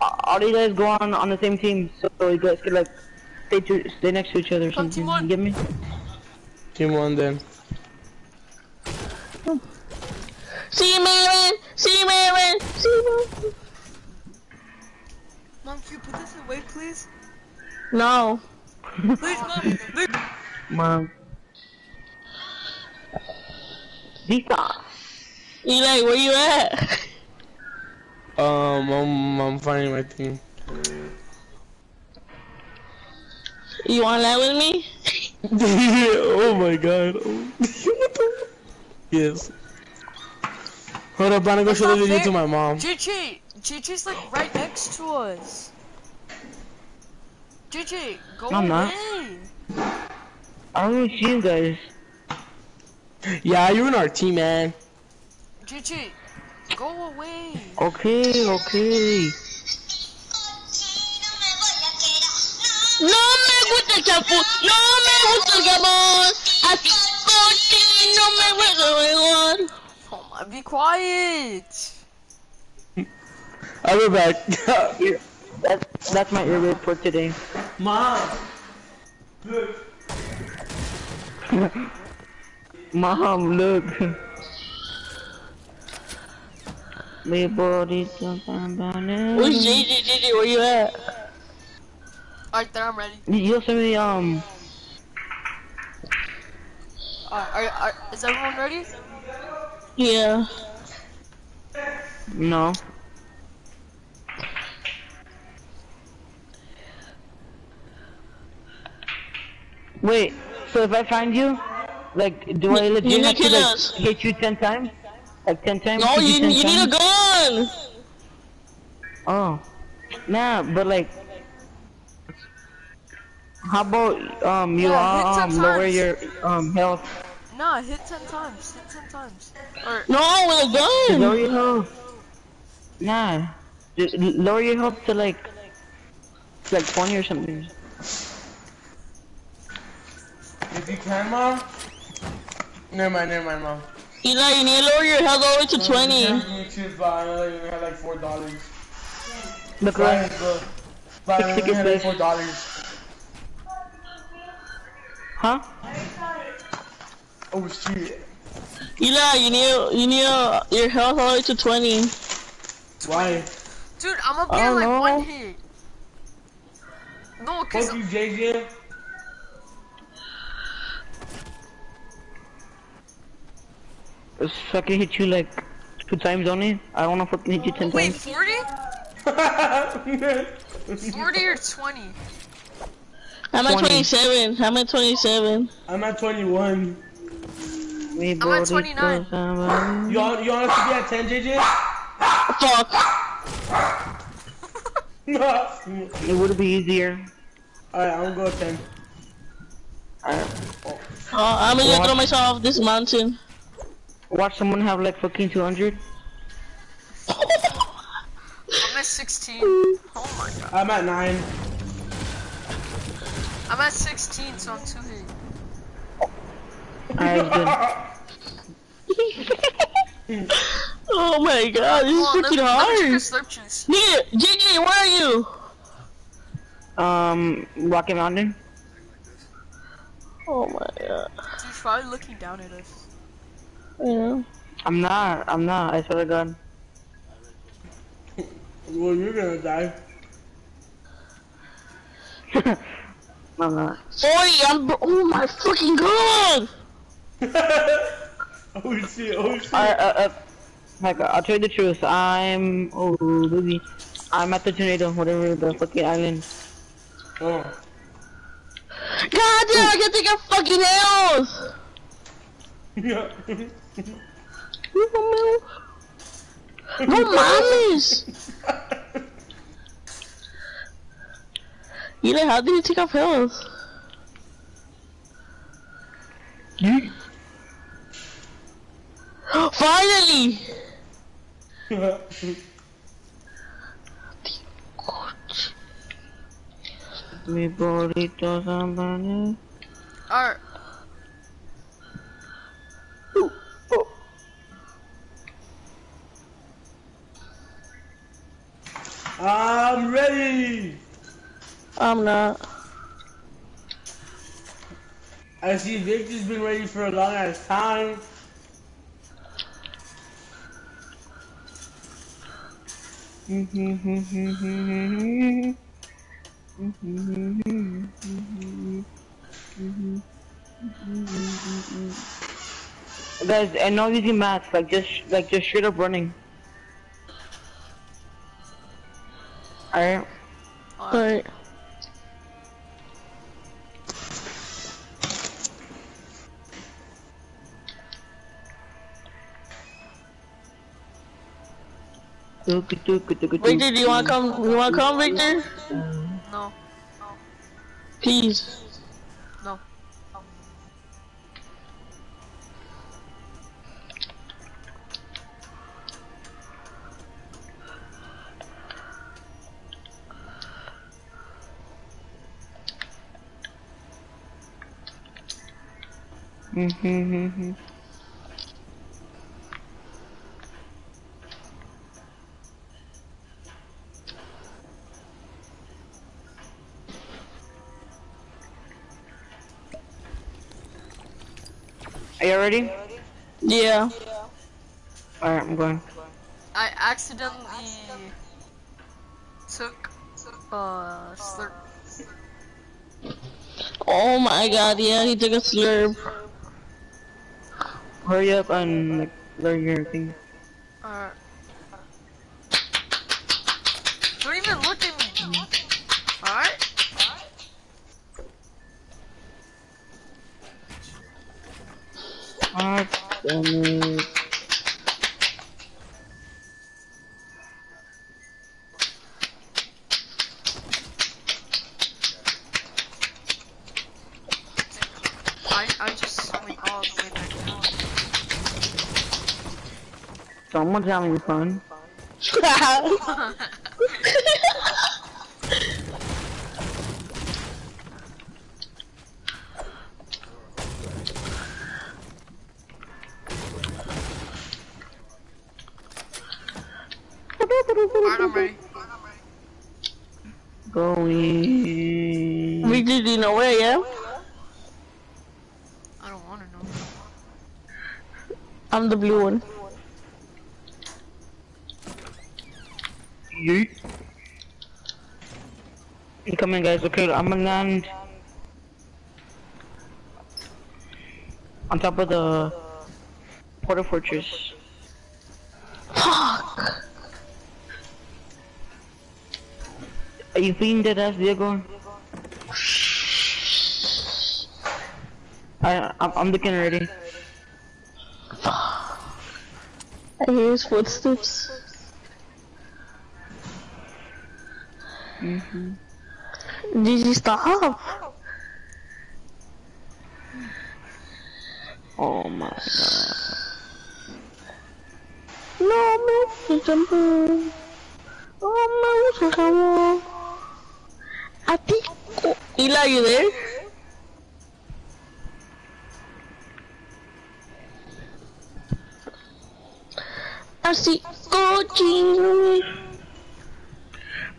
uh, all you guys go on on the same team so you guys could like stay to stay next to each other or Come, something? Timon. You get me? Team one then. See man, see man, see man. Mom, can you put this away, please? No. Please, Mom. Please. Mom. Vika. Eli, where you at? Um, I'm, I'm finding my thing. You wanna land with me? oh my god. Oh. what the? Yes. Hold up, I'm gonna go show the video fair. to my mom. JJ, JJ's like right next to us. JJ, go I'm not. away. I don't even see you guys. Yeah, you're in our team, man. JJ, go away. Okay, okay. No me gusta el champú, no me gusta el jabón. Así por no me gusta el Oh my, be quiet. I'll be back. Here, that's that's my ear raid for today. Mom. Look! Mom, look. Mi burrito sambanero. Where's JJ, JJ, where you at? Alright, there, I'm ready. You'll send me um. Uh, are, are, is everyone ready? Yeah. No. Wait, so if I find you, like, do I legit you have to like us. hit you ten times? Like ten times? No, hit you, 10 you need a gun. Oh, nah, but like, how about um you Yeah, hit um 10 lower times. your um health? Nah, hit 10 times. Hit 10 times. Or, No, with a Just lower your health. Nah, just lower your health to like, to like twenty or something. If you can, mom. Never mind, never mind, mom. Eli, you need to lower your health all the way to 20. You can choose, but I only have like four dollars. Look Buy right. But I only tickets, have like four dollars. Huh? Oh shit. Eli, you need you need uh, your health all the way to 20. Why? dude, I'm up I here like know. one hit. No, cause Fuck you, JJ. Fucking hit you like two times only. I don't wanna fucking hit you ten wait, times. 40? 40 or 20? I'm at 27. I'm at 27. I'm at 21. Mi I'm at 29. burrito You want, you want us to be at 10, JJ? Fuck. Alright, It would be easier. Alright, I'm gonna go 10. Alright. Uh, I'm gonna What? throw myself off this mountain. Watch someone have like fucking 200. I'm at 16. Oh my god. I'm at 9. I'm at 16, so I'm too hit. Alright, good. Oh my god, this is freaking hard. drink a slurp juice. Nigga, JJ, where are you? Um, Rocket Mountain. Oh my god. He's probably looking down at us. Yeah. I'm not. I'm not. I swear to God. Well, you're gonna die. I'm not. 40, I'm. Oh my fucking god! oh shit, oh shit. I, uh, uh, like, I'll tell you the truth. I'm. Oh, baby. I'm at the tornado, whatever the fucking island. Oh. God damn, I can take a fucking health! Yeah. No mames! You know, how did you take off health? Finally! Mi burrito sabe- Alright. I'm ready. I'm not. I see Victor's been ready for a long ass time. Guys, I know using mats, like just like just straight up running. Alright. Alright. Victor, do you wanna come? You wanna come, Victor? No. Please. No. Mm-hmm. Are you ready? Yeah. Alright, I'm going. I accidentally took uh slurp. Oh my god, yeah, he took a slurp. Hurry up and like learn your thing. Alright. Don't even look at me. Alright? God damn Someone's having fun. Alright, Guys. Okay, I'm gonna land on top of the Porta Fortress. Fuck. Are you feeding dead ass, Diego? I, I'm, I'm looking already. I hear his footsteps. Mm-hmm. Gigi, stop. Oh my god. No me jumbo. Oh no, jumbo. I think. Oh, Eli, you there? Así cochino.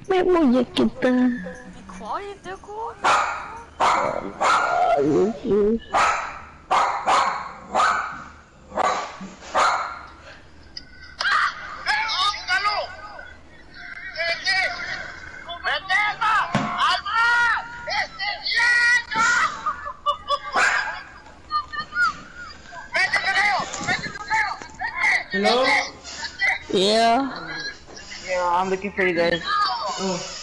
Me voy a quitar. Be quiet, Deco. ¡Óscalo! ¡Vete! ¡Vete, Alba! ¡Alba! ¡Este viejo! ¡Vete, creo! ¡Vete, creo! ¡Vete! Hello? Yeah. Yeah, I'm looking for you guys. Oh.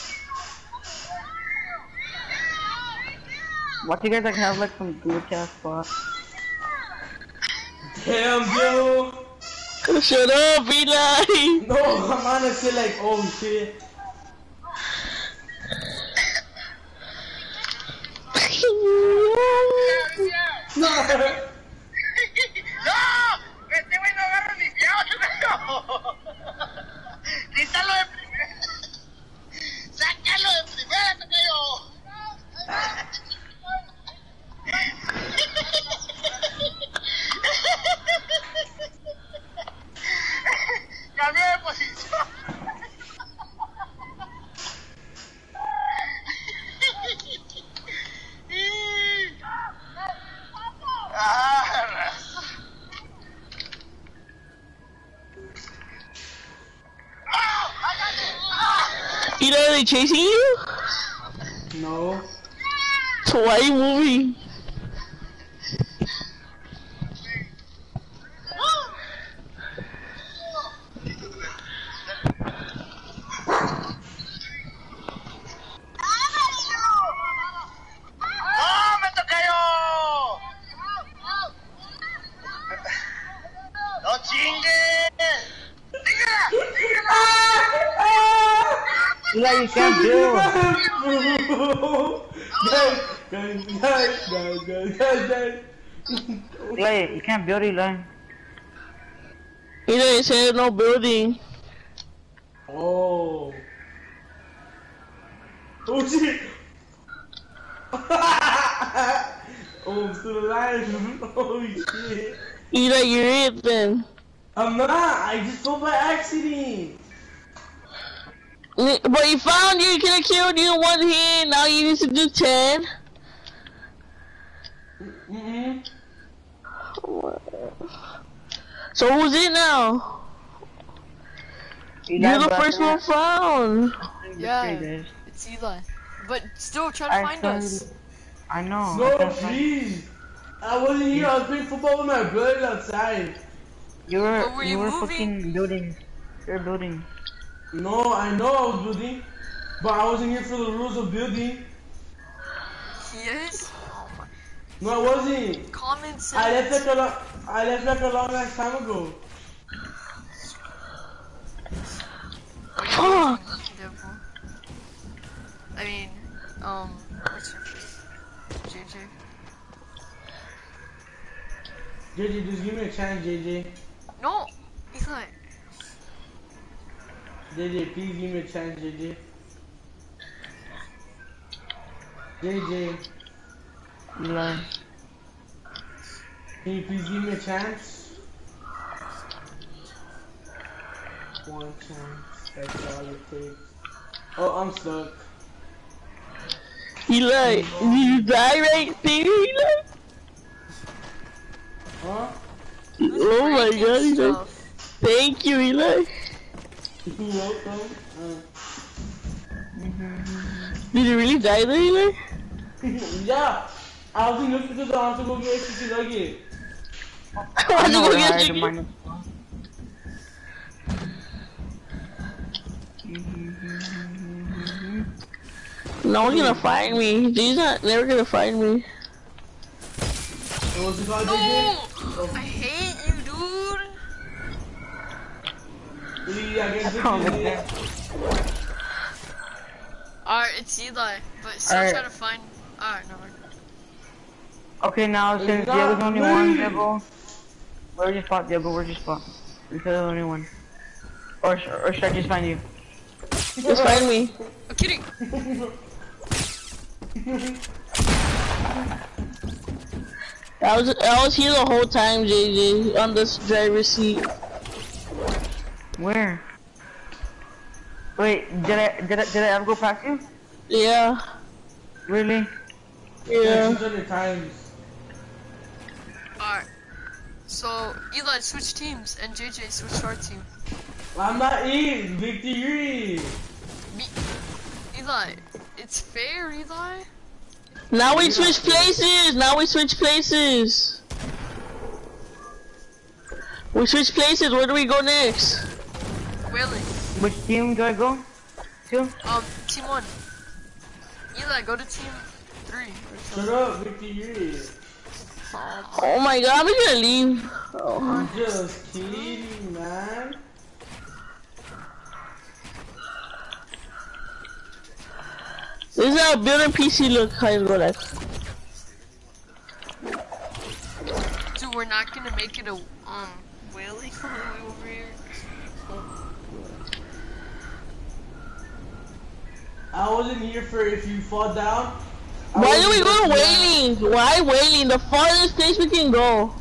What you guys like have like some good ass spot? Damn, yo! Shut up, Eli. No, I'm honestly like, oh shit. No! ¡No! ¡Este güey no agarra ni fiado, creo! ¡Quítalo de primera! ¡Sácalo de primera, creo! ¡Cambio de posición! Ah, Eli, are they chasing you? No. So why are you moving? ¡No, me toca yo! ¡No chingues! ¡Dígala! ¡Dígala! Eli, you can't build. guys, guys, guys, guys, guys, guys. Eli, you can't build, Eli. Eli it no building. Oh. Oh shit. oh, I'm still alive. Oh shit. Eli, you're it then. I'm not. I just fell by accident. But you found you, you could have killed you in one hit, now you need to do ten. Mm-mm. So who's it now? Eli, You're the first one found. Yeah, it's Eli. But still, try to I find found- us. I know. No, can't please. I wasn't here. I was playing football with my brother outside. You were, But were you you were moving? fucking building. You're building. No, I know I was building, but I wasn't here for the rules of building. He is? No, I wasn't. Common sense. I left like a long, I left like a long ass time ago. Fuck. Devil. I mean, um, what's your face? JJ. JJ, just give me a chance, JJ. No! Eli. JJ, please give me a chance, JJ. JJ, Eli. can you please give me a chance? One chance, that's all it takes. Oh, I'm stuck. Eli, did you die right there, Eli? Huh? Oh my god, Eli. Thank you, Eli. You're welcome. Uh, Did you really die there, Eli? yeah. I was in the because I want to go get chicken nugget. Why did you go get? No one's gonna find me. He's not never gonna find me. What was it called, No! I hate you, dude. Really, I get Oh, chicken. Alright, it's Eli, but still Alright. try to find. Alright, no. Okay, now since It's Diego's not only one, me. Diego, where's your spot, Diego? Where's your spot? Because the only one. Or, sh- or should I just find you? Just find me. I'm kidding. I was I was here the whole time, JJ, on this driver's seat. Where? Wait, did I did I, did I ever go past you? Yeah, Really? Yeah. yeah. 600 times. Alright. So, Eli, switch teams, and JJ, switch our team. I'm not in. Victory. Me Eli, it's fair, Eli. Now we switch places. Now we switch places. We switch places. Where do we go next? Whaley. Which team do I go to? Um, team one. Eli, go to team three. Shut something. up, Victory. Oh my god, I'm gonna leave. Oh. I'm just kidding, man. This is how building PC look. How you go like? Dude, we're not gonna make it a, um, Whaley over here. I wasn't here for if you fall down. I Why do we oh, go to here for that. Wailing? Why Wailing? The farthest place we can go.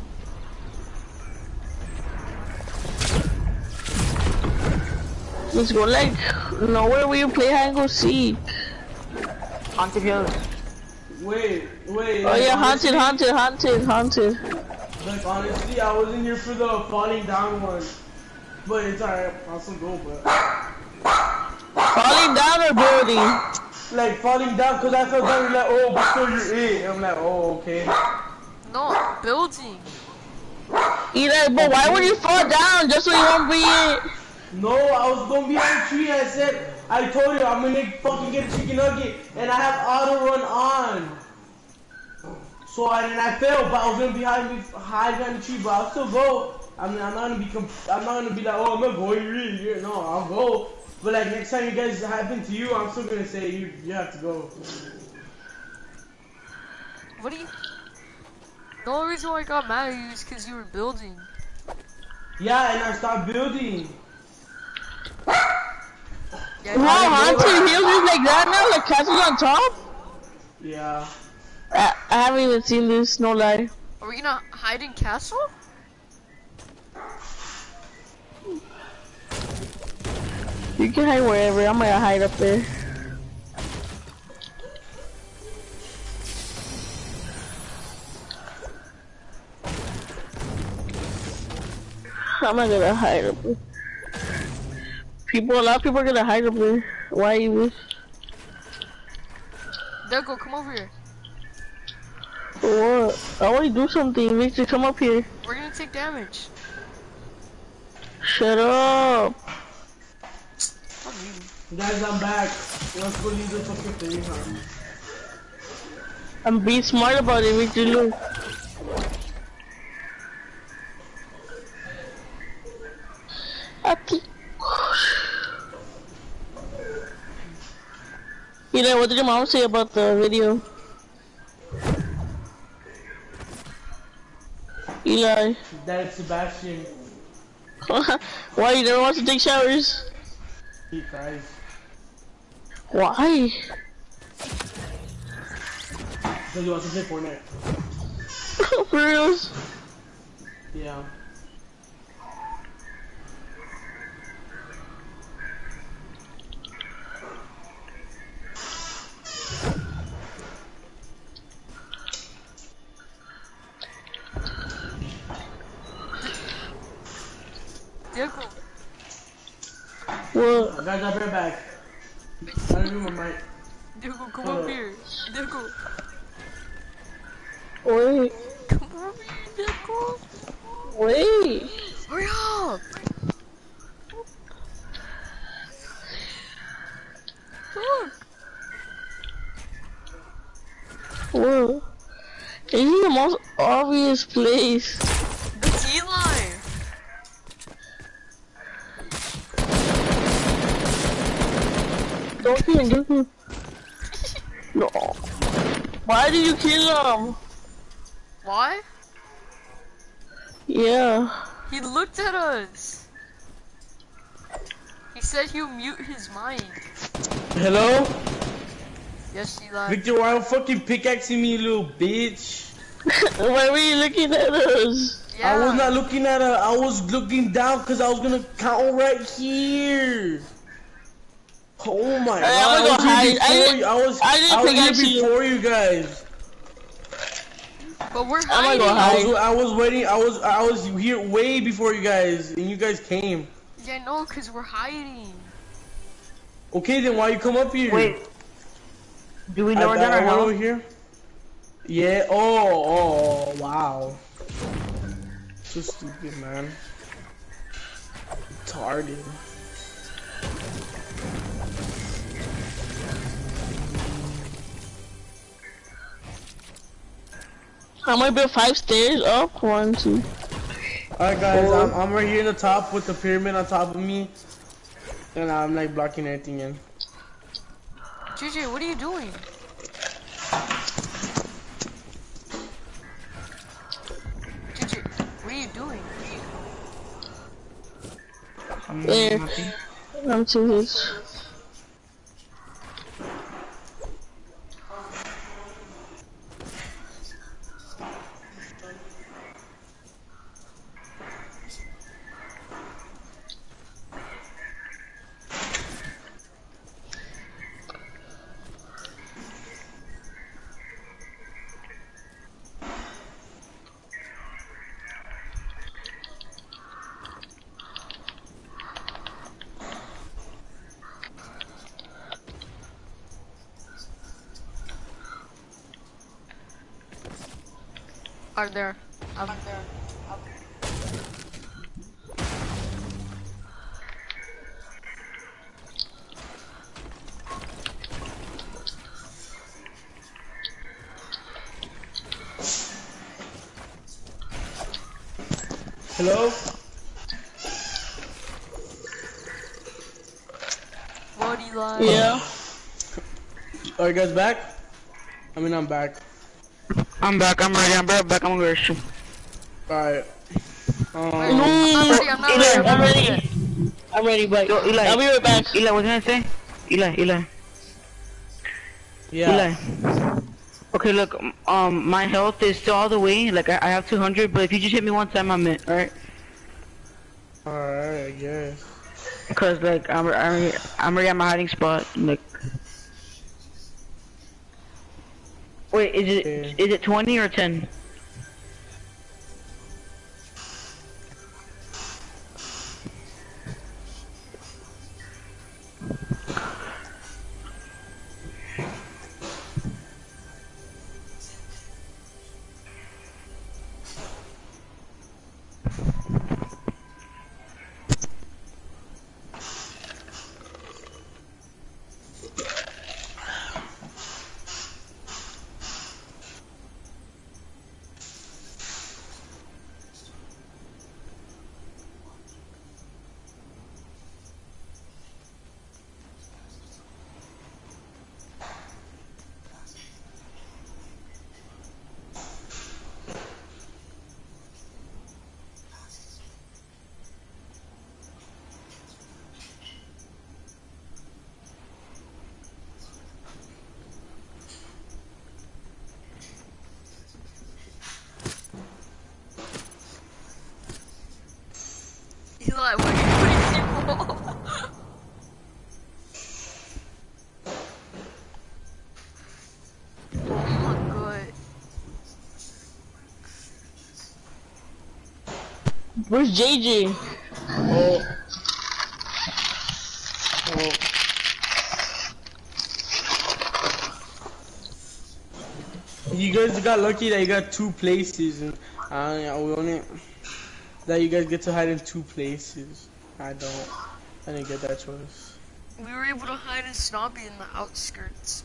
Let's go like nowhere where you play hide and go seek. Haunted Hills. Wait, wait. Oh yeah, honestly- haunted, haunted, haunted, haunted. Like honestly, I wasn't here for the falling down one. But it's alright, I'll still go, but Falling down or building? Like falling down because I felt down. You're like, oh, but still you're eh? it. I'm like, oh, okay. No, building. Eli, but why would you fall down just so you won't be it? No, I was gonna be on the tree. I said, I told you I'm gonna fucking get a chicken nugget, and I have auto run on. So I and I failed, but I was gonna be hiding, behind the tree, but I'll still go. I mean, I'm not gonna be, comp- I'm not gonna be like, oh, I'm not going. You're in here. No, I'll go. But like next time you guys happen to you, I'm still gonna say you, you have to go. What do you? The only reason why I got mad at you is because you were building. Yeah, and I stopped building. Yeah, Wow, haunted hills is like that now, like castles on top. Yeah. I, I haven't even seen this, no lie. Are we gonna hide in castle? You can hide wherever. I'm gonna hide up there. I'm not gonna hide up there. People, a lot of people are gonna hide up there. Why you? Dego, come over here. What? I want to do something. Victor, come up here. We're gonna take damage. Shut up. You. Guys, I'm back. Let's go leave the fucking thing, huh? I'm being smart about it, Victor. Look. Aquí. Eli, what did your mom say about the video? Eli, That is Sebastian. why you never want to take showers? He cries. Why? Because he wants to play Fortnite. For reals? Yeah. What? Guys, I'll be right back. I don't do my mic. Diggle, come oh. up here. Diggle, Wait, come over here, Diggle. wait. Hurry up! Look, Whoa. This is the most obvious place. it's Eli. Don't kill him, don't him. No. Why did you kill him? Why? Yeah. He looked at us. He said he'll mute his mind. Hello? Yes, Eli. Victor, why you fucking pickaxing me, you little bitch? Why were you looking at us? Yeah. I was not looking at her. I was looking down because I was gonna count right here. Oh my Hey, I'm god! gonna I was go hide. here I before didn't- you. I was. I didn't I was here before you guys. But we're I'm gonna hiding. go I was. I was waiting. I was. I was here way before you guys, and you guys came. Yeah, no, cause we're hiding. Okay, then why you come up here? Wait. Do we I know we're thought I or went no? over here. Yeah. Oh. Oh. Wow. So stupid, man. Retarded. I might build five stairs up. One, two. Alright guys, I'm, I'm right here in the top with the pyramid on top of me. And I'm like blocking everything in. JJ, what are you doing? JJ, what are you doing? There. I'm to his. There? Are there? Hello? What Eli? Yeah. Are you guys back? I mean, I'm back. I'm back, I'm ready, I'm right back, I'm gonna shoot. Alright. Um, I'm ready, I'm not Eli, ready. I'm ready. I'm ready, but Yo, Eli. I'll be right back. Eli, what can I say? Eli, Eli, yeah. Eli. Okay, look, um, my health is still all the way, like, I, I have 200, but if you just hit me one time, I'm in, alright? Alright, I guess. Cause, like, I'm, I'm, I'm already at my hiding spot, like... Wait, is it, is it 20 or 10? Eli, what are you putting people? oh my god. Where's JJ? Oh. Oh. You guys got lucky that you got two places, and uh, I don't we only that you guys get to hide in two places. I don't. I didn't get that choice. We were able to hide in Snobby in the outskirts.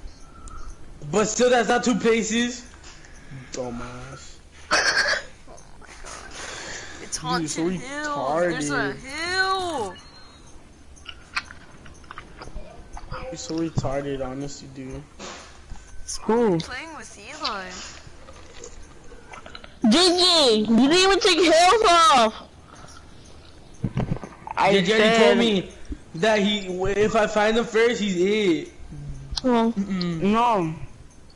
But still, that's not two places. Dumbass. Oh my god. It's Dude, Haunted so Hill. There's a hill. You're so retarded, honestly, dude. Cool. Playing with Eli. JJ, you didn't even take health off. I Did Jenny said, told me that he, if I find him first, he's it. Oh, Mm-mm. No.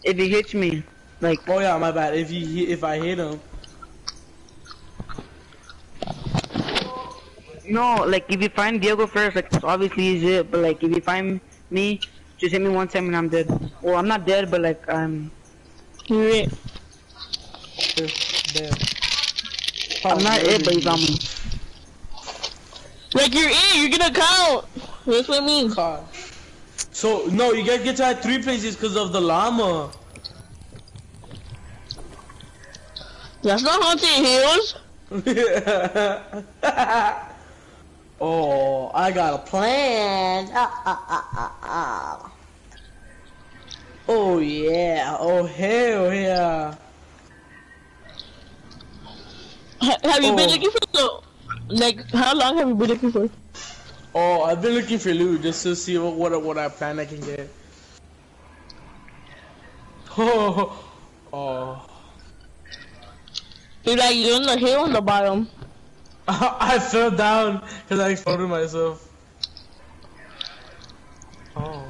If he hits me, like, Oh yeah, my bad. If he, hit- if I hit him, no, like if you find Diego first, like obviously he's it. But like if you find me, just hit me one time and I'm dead. Well, I'm not dead, but like I'm. you're it. Damn. I'm not it, but he's on me. Like you're it, you're gonna count. That's what I mean. God. So no, you guys get to have three places because of the llama. That's not haunted hills. oh, I got a plan. Ah, ah, ah, ah, ah. Oh yeah. Oh hell yeah. Ha- have you been Oh. looking for the? Like, how long have you been looking for? Oh, I've been looking for loot just to see what what, what I plan I can get. Oh, oh. You're like you're on the hill on the bottom. I fell down because I exploded myself. Oh.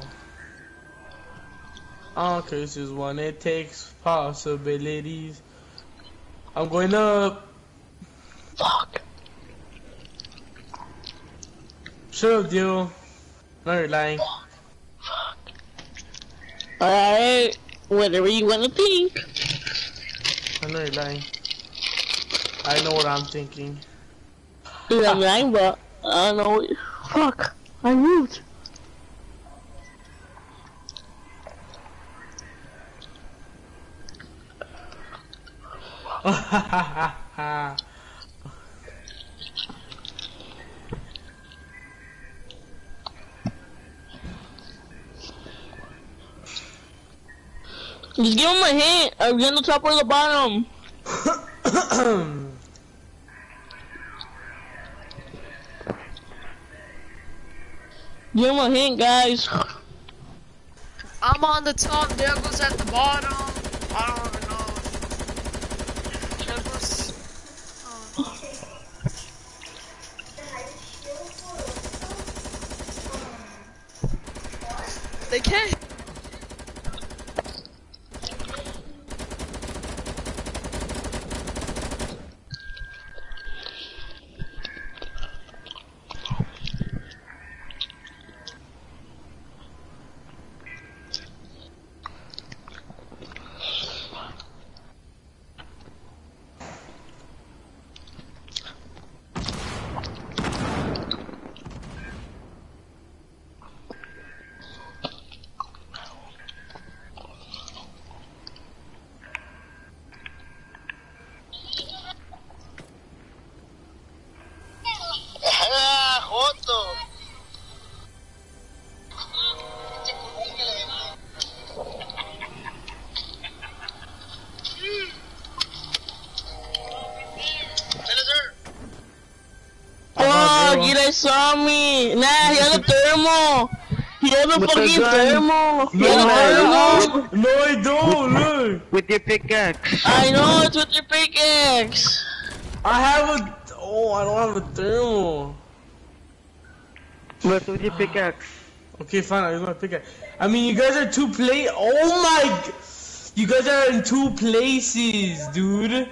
Okay, this is one. It takes possibilities. I'm going up. Fuck. Shut up, Dio. No, you're lying. Fuck! Alright, whatever you wanna think. I know you're lying. I know what I'm thinking. Dude, I'm ah. lying, but I don't know. Fuck, I moved. Just give him a hint. Are we on the top or the bottom? Give him a hint, guys. I'm on the top, Diego's at the bottom. I don't even know. They can't. Guys. Nah, he has a thermal. He has a With fucking gun. thermal. He No, has a I thermal. No, I don't. Look. With your pickaxe. I know, it's with your pickaxe. I have a. Oh, I don't have a thermal. What's with your pickaxe? Okay, fine. I use my pickaxe. I mean, you guys are two play. Oh my. You guys are in two places, dude.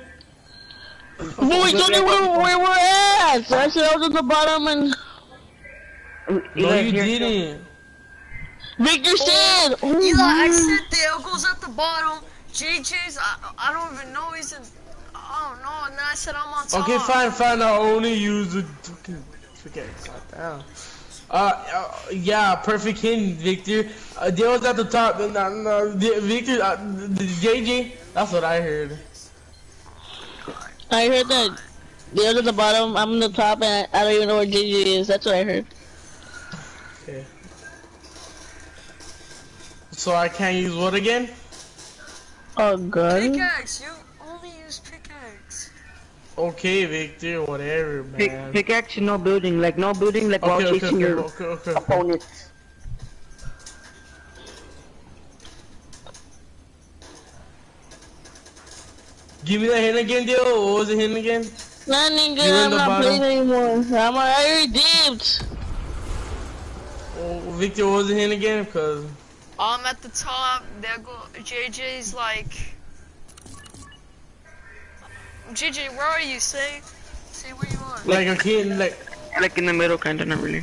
But we told you where, where we're at. So I said I was at the bottom and No, Eli, you didn't. Victor said. Oh, Eli, I man. said Diego's at the bottom. JJ's, I, I don't even know he's in. I don't know. And then I said I'm on top. Okay, fine, fine. I'll only use the fucking pickaxe. God damn. Uh, uh, yeah, perfect hint, Victor. Uh, they was at the top. and, uh, no, Victor, uh, the JJ. That's what I heard. I heard that they're at the bottom, I'm on the top, and I, I don't even know where JJ is. That's what I heard. Okay. So I can't use what again? Oh, gun? Pickaxe, you only use pickaxe. Okay, Victor, whatever, Pick, man. pickaxe, no building, like no building, like while okay, okay, chasing okay, your okay, okay, okay. opponents. Give me that hint again, Dio. What was the hint again? Nah, nigga, I'm not bottom? playing anymore. I'm already dipped. Oh, Victor, what was the hint again? Cause I'm at the top. There go JJ's like. JJ, where are you? Say, say where you are. like a kid, like Like in the middle, kinda, not really.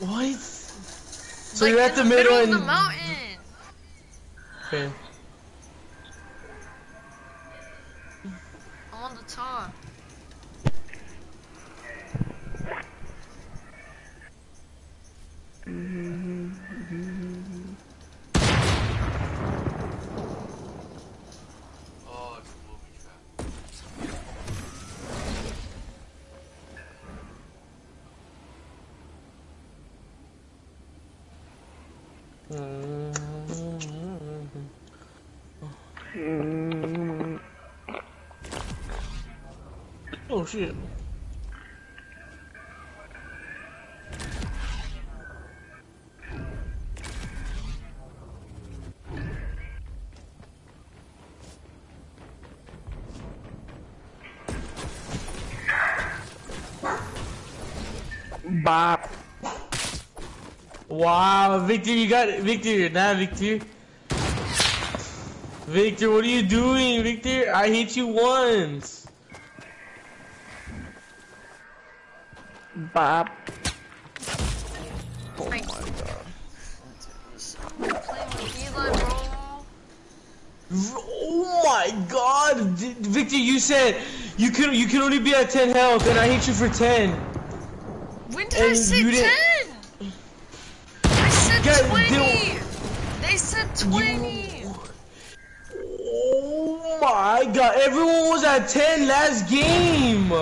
what? So like you're at in the middle, of and the mountain. okay. Shit. Bop. Wow, Victor, you got it. Victor, nah, Victor. Victor, what are you doing, Victor? I hit you once. Bop. Oh my god. Playing with Eli, bro. Oh my god, Victor, you said you could you can only be at 10 health, and I hit you for 10. When did I say 10? I said God, 20. They said 20. Oh my god, everyone was at 10 last game.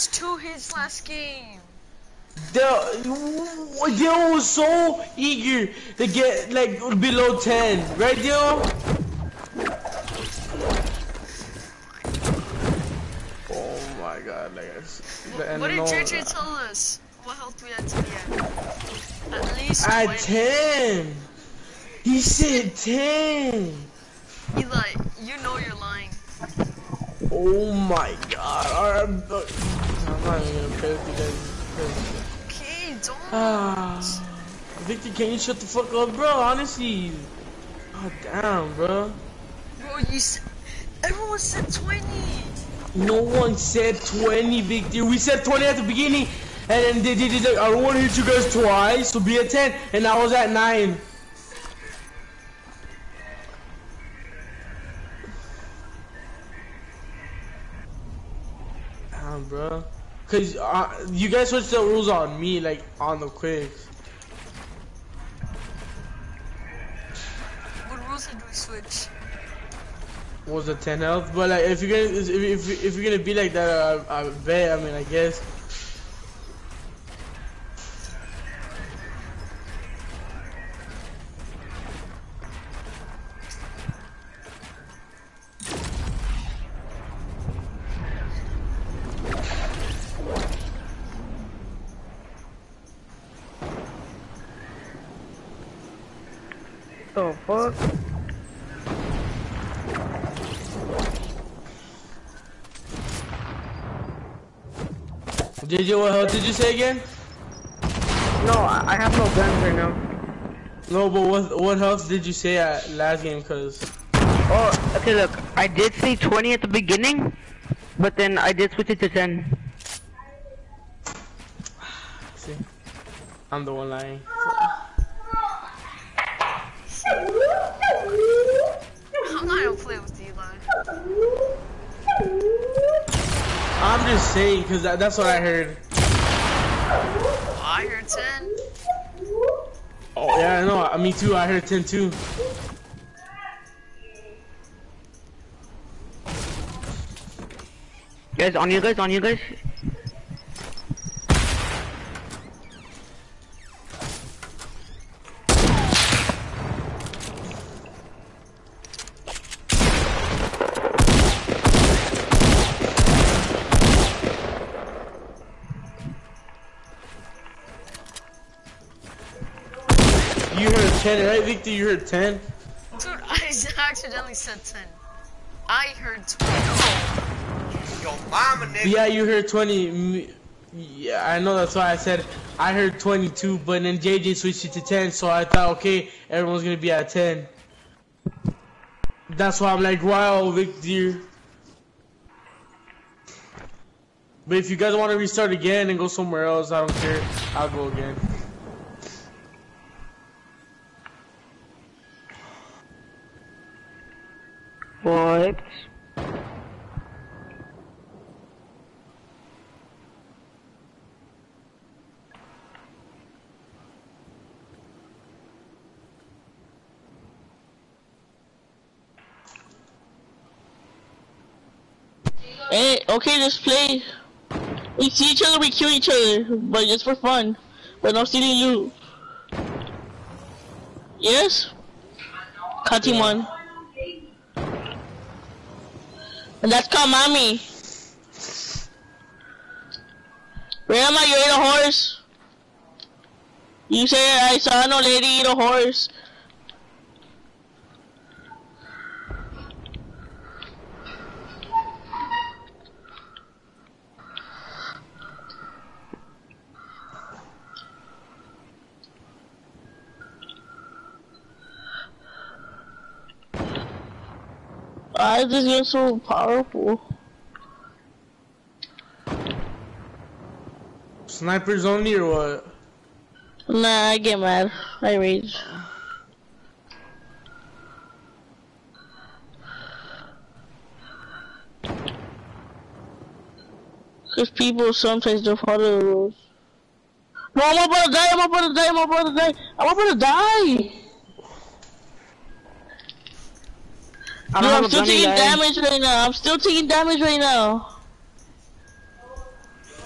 Was two hits last game. Dale, Dale was so eager to get like below 10, right, Dale? Oh my god, like, it's- What did JJ tell us? What health we had to be at? At least At 20. 10! He said 10! Eli, you know you're lying. Oh my god. Alright, I'm, I'm not even gonna play with you guys. Okay, don't. Ah, Victor, can you shut the fuck up, bro? Honestly. God damn, bro. Bro, you said. Everyone said 20. No one said 20, Victor. We said 20 at the beginning, and then they did like, I don't want to hit you guys twice, so be at 10, and I was at 9. Damn, bro. Cause uh, you guys switched the rules on me, like on the quick. What rules did we switch? Was it 10 health? But like, if you're gonna, if, if, if you're gonna be like that, I, I bet. I mean, I guess. What did you say again? No, I I have no guns right now. No, but what what health did you say at last game? Cause Oh, okay, look, I did say 20 at the beginning, but then I did switch it to 10. see, I'm the one lying. I'm not gonna play with Eli. I'm just saying because that, that's what I heard. I heard 10. Oh yeah, I know. I me too. I heard ten too. Guys, on you guys, on you guys. You heard ten, right, Victor? You heard ten. Dude, I accidentally said 10. I heard 20. Yo, mama, nigga. Yeah, you heard twenty. Mm, yeah, I know. That's why I said I heard twenty-two, but then JJ switched it to ten, so I thought, okay, everyone's gonna be at ten. That's why I'm like, wow, Victor. But if you guys want to restart again and go somewhere else, I don't care. I'll go again. What? Hey, okay, just play. We see each other, we kill each other, but just for fun. But no stealing loot. Yes? Katimon. And that's mommy. Grandma, you ate a horse? You said I saw no lady eat a horse. Why is this game so powerful? Snipers only or what? Nah, I get mad. I rage. Cause people sometimes don't follow the rules. No, I'm about to die, I'm about to die, I'm about to die, I'm about to die! I No, don't I'm still taking guys. damage right now, I'm still taking damage right now.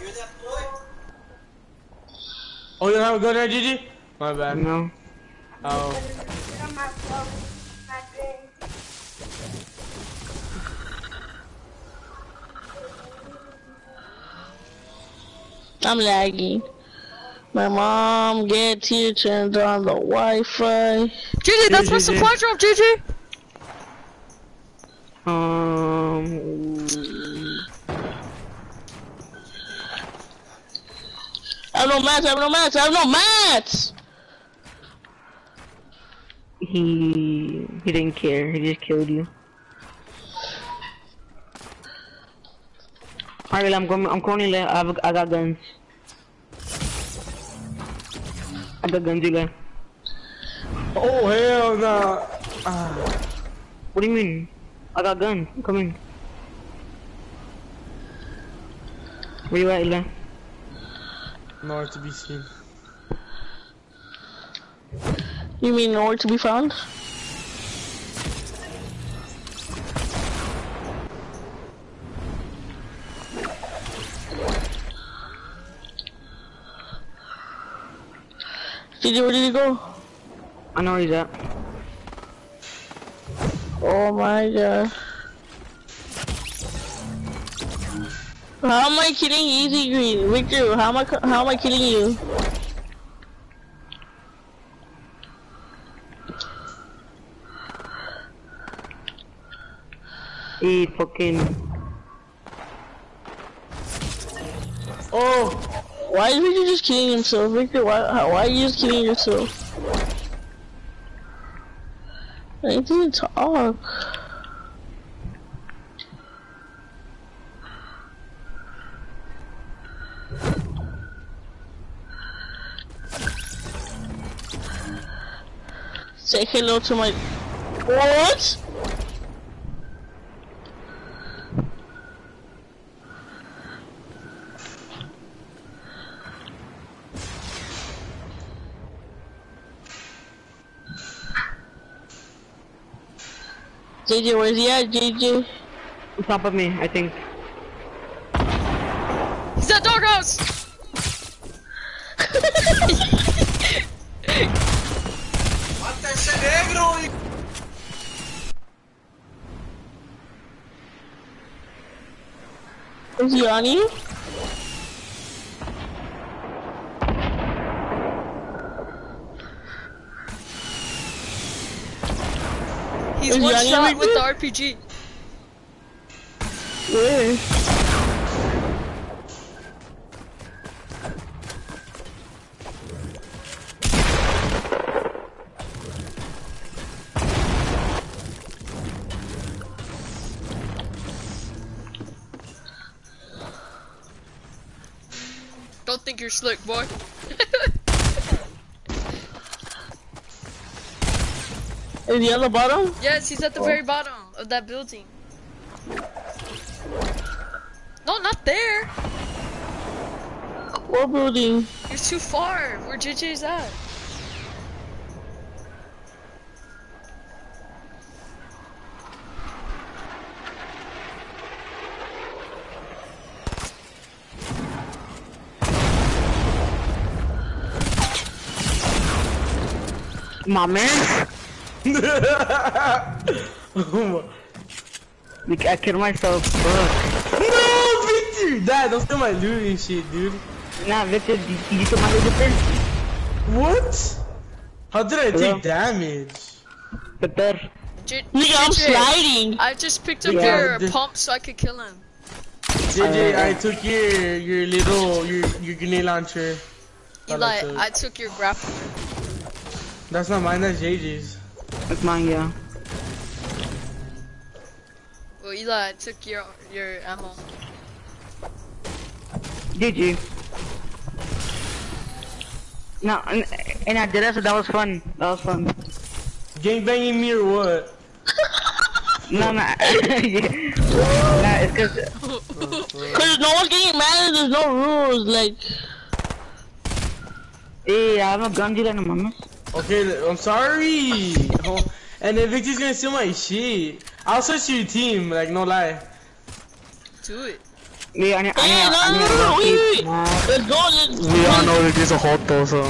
You hear that boy? Oh, you don't have a gun there, GG? My bad. No. Oh. I'm lagging. My mom gets here, turns on the Wi-Fi. JJ, that's my JJ. supply drop, JJ! Um. I have no mats, I have no mats, I have no mats! He he didn't care. He just killed you. Alright, I'm going. I'm going left. I have. I got guns. I got guns, you Eli. Oh hell no! What do you mean? I got a gun. Come in. Where you at, Eli? Nowhere to be seen. You mean nowhere to be found? Did you, where did he go? I know where he's at. Oh my god. How am I killing Easy Green? Victor, how am I, how am I killing you? He fucking. Oh! Why is Victor just killing himself? Victor, why, why are you just killing yourself? I to talk. Say hello to my... What? JJ, where's he at, JJ? On top of me, I think. He's at doghouse. Mata ese negro, hijo. Is he on you? He's Is he one shot with the RPG. Where? Don't think you're slick, boy. Is he on the bottom? yes, he's at the oh. very bottom of that building. No, not there. What building? You're too far. Where JJ's at? My man. Like, I killed myself. Fuck. no, Victor! Dad, don't steal my loot and shit, dude. Nah, Victor, did, did you kill my little Victor? What? How did I Hello? take damage? Victor. J- Nigga, I'm sliding. I just picked up Yeah, your pump so I could kill him. JJ, Uh, I took your your little your your grenade launcher. I Eli, like. I took your grappler. That's not mine. That's JJ's. That's mine, yeah. Well, Eli, I took your your ammo. GG. No, and, and I did that, so that was fun. That was fun. Gang banging me or what? No, no. yeah. Nah, it's cause, Cause no one's getting mad and there's no rules, like... eh, I have no gun dealer no mames. Okay, I'm sorry. And then Victor's gonna steal my shit. I'll switch to your team, like no lie. Do it. Yeah, I need, I Hey, need, no, I no, need, no, no, wait, wait. Nah. Let's go, let's... We all know that there's a hot hoto, so.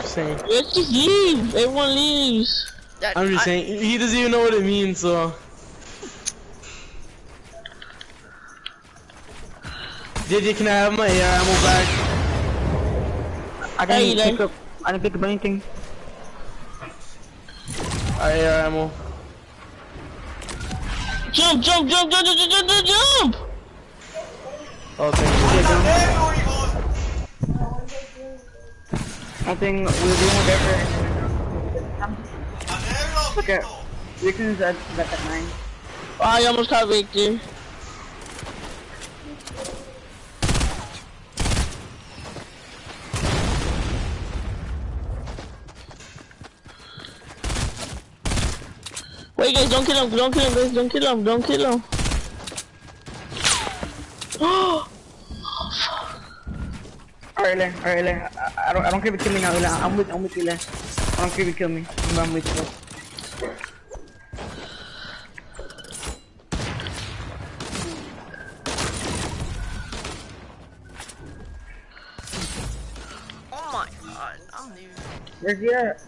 Just saying. Let's just leave. Everyone leaves. That, I'm just I- saying. He doesn't even know what it means, so. JJ, can I have my air ammo back? I Hey, didn't then. pick up, I didn't pick up anything. I air ammo. Jump, jump, jump, jump, jump, jump, jump, jump! Oh, thank you. Negro, hijo. I think we're doing whatever. A negro, Okay. hijo. Victor's at, at, at 9. Oh, I almost caught Victor. Wait, guys, don't kill him, don't kill him, guys, don't kill him, don't kill him. Oh, alright, Len, alright, Len. I, I don't, I don't care if you kill me now, Len. I'm with, I'm with you, Len. I don't care if you kill me. I'm, I'm with you. oh my god, I'm new. Where's he at?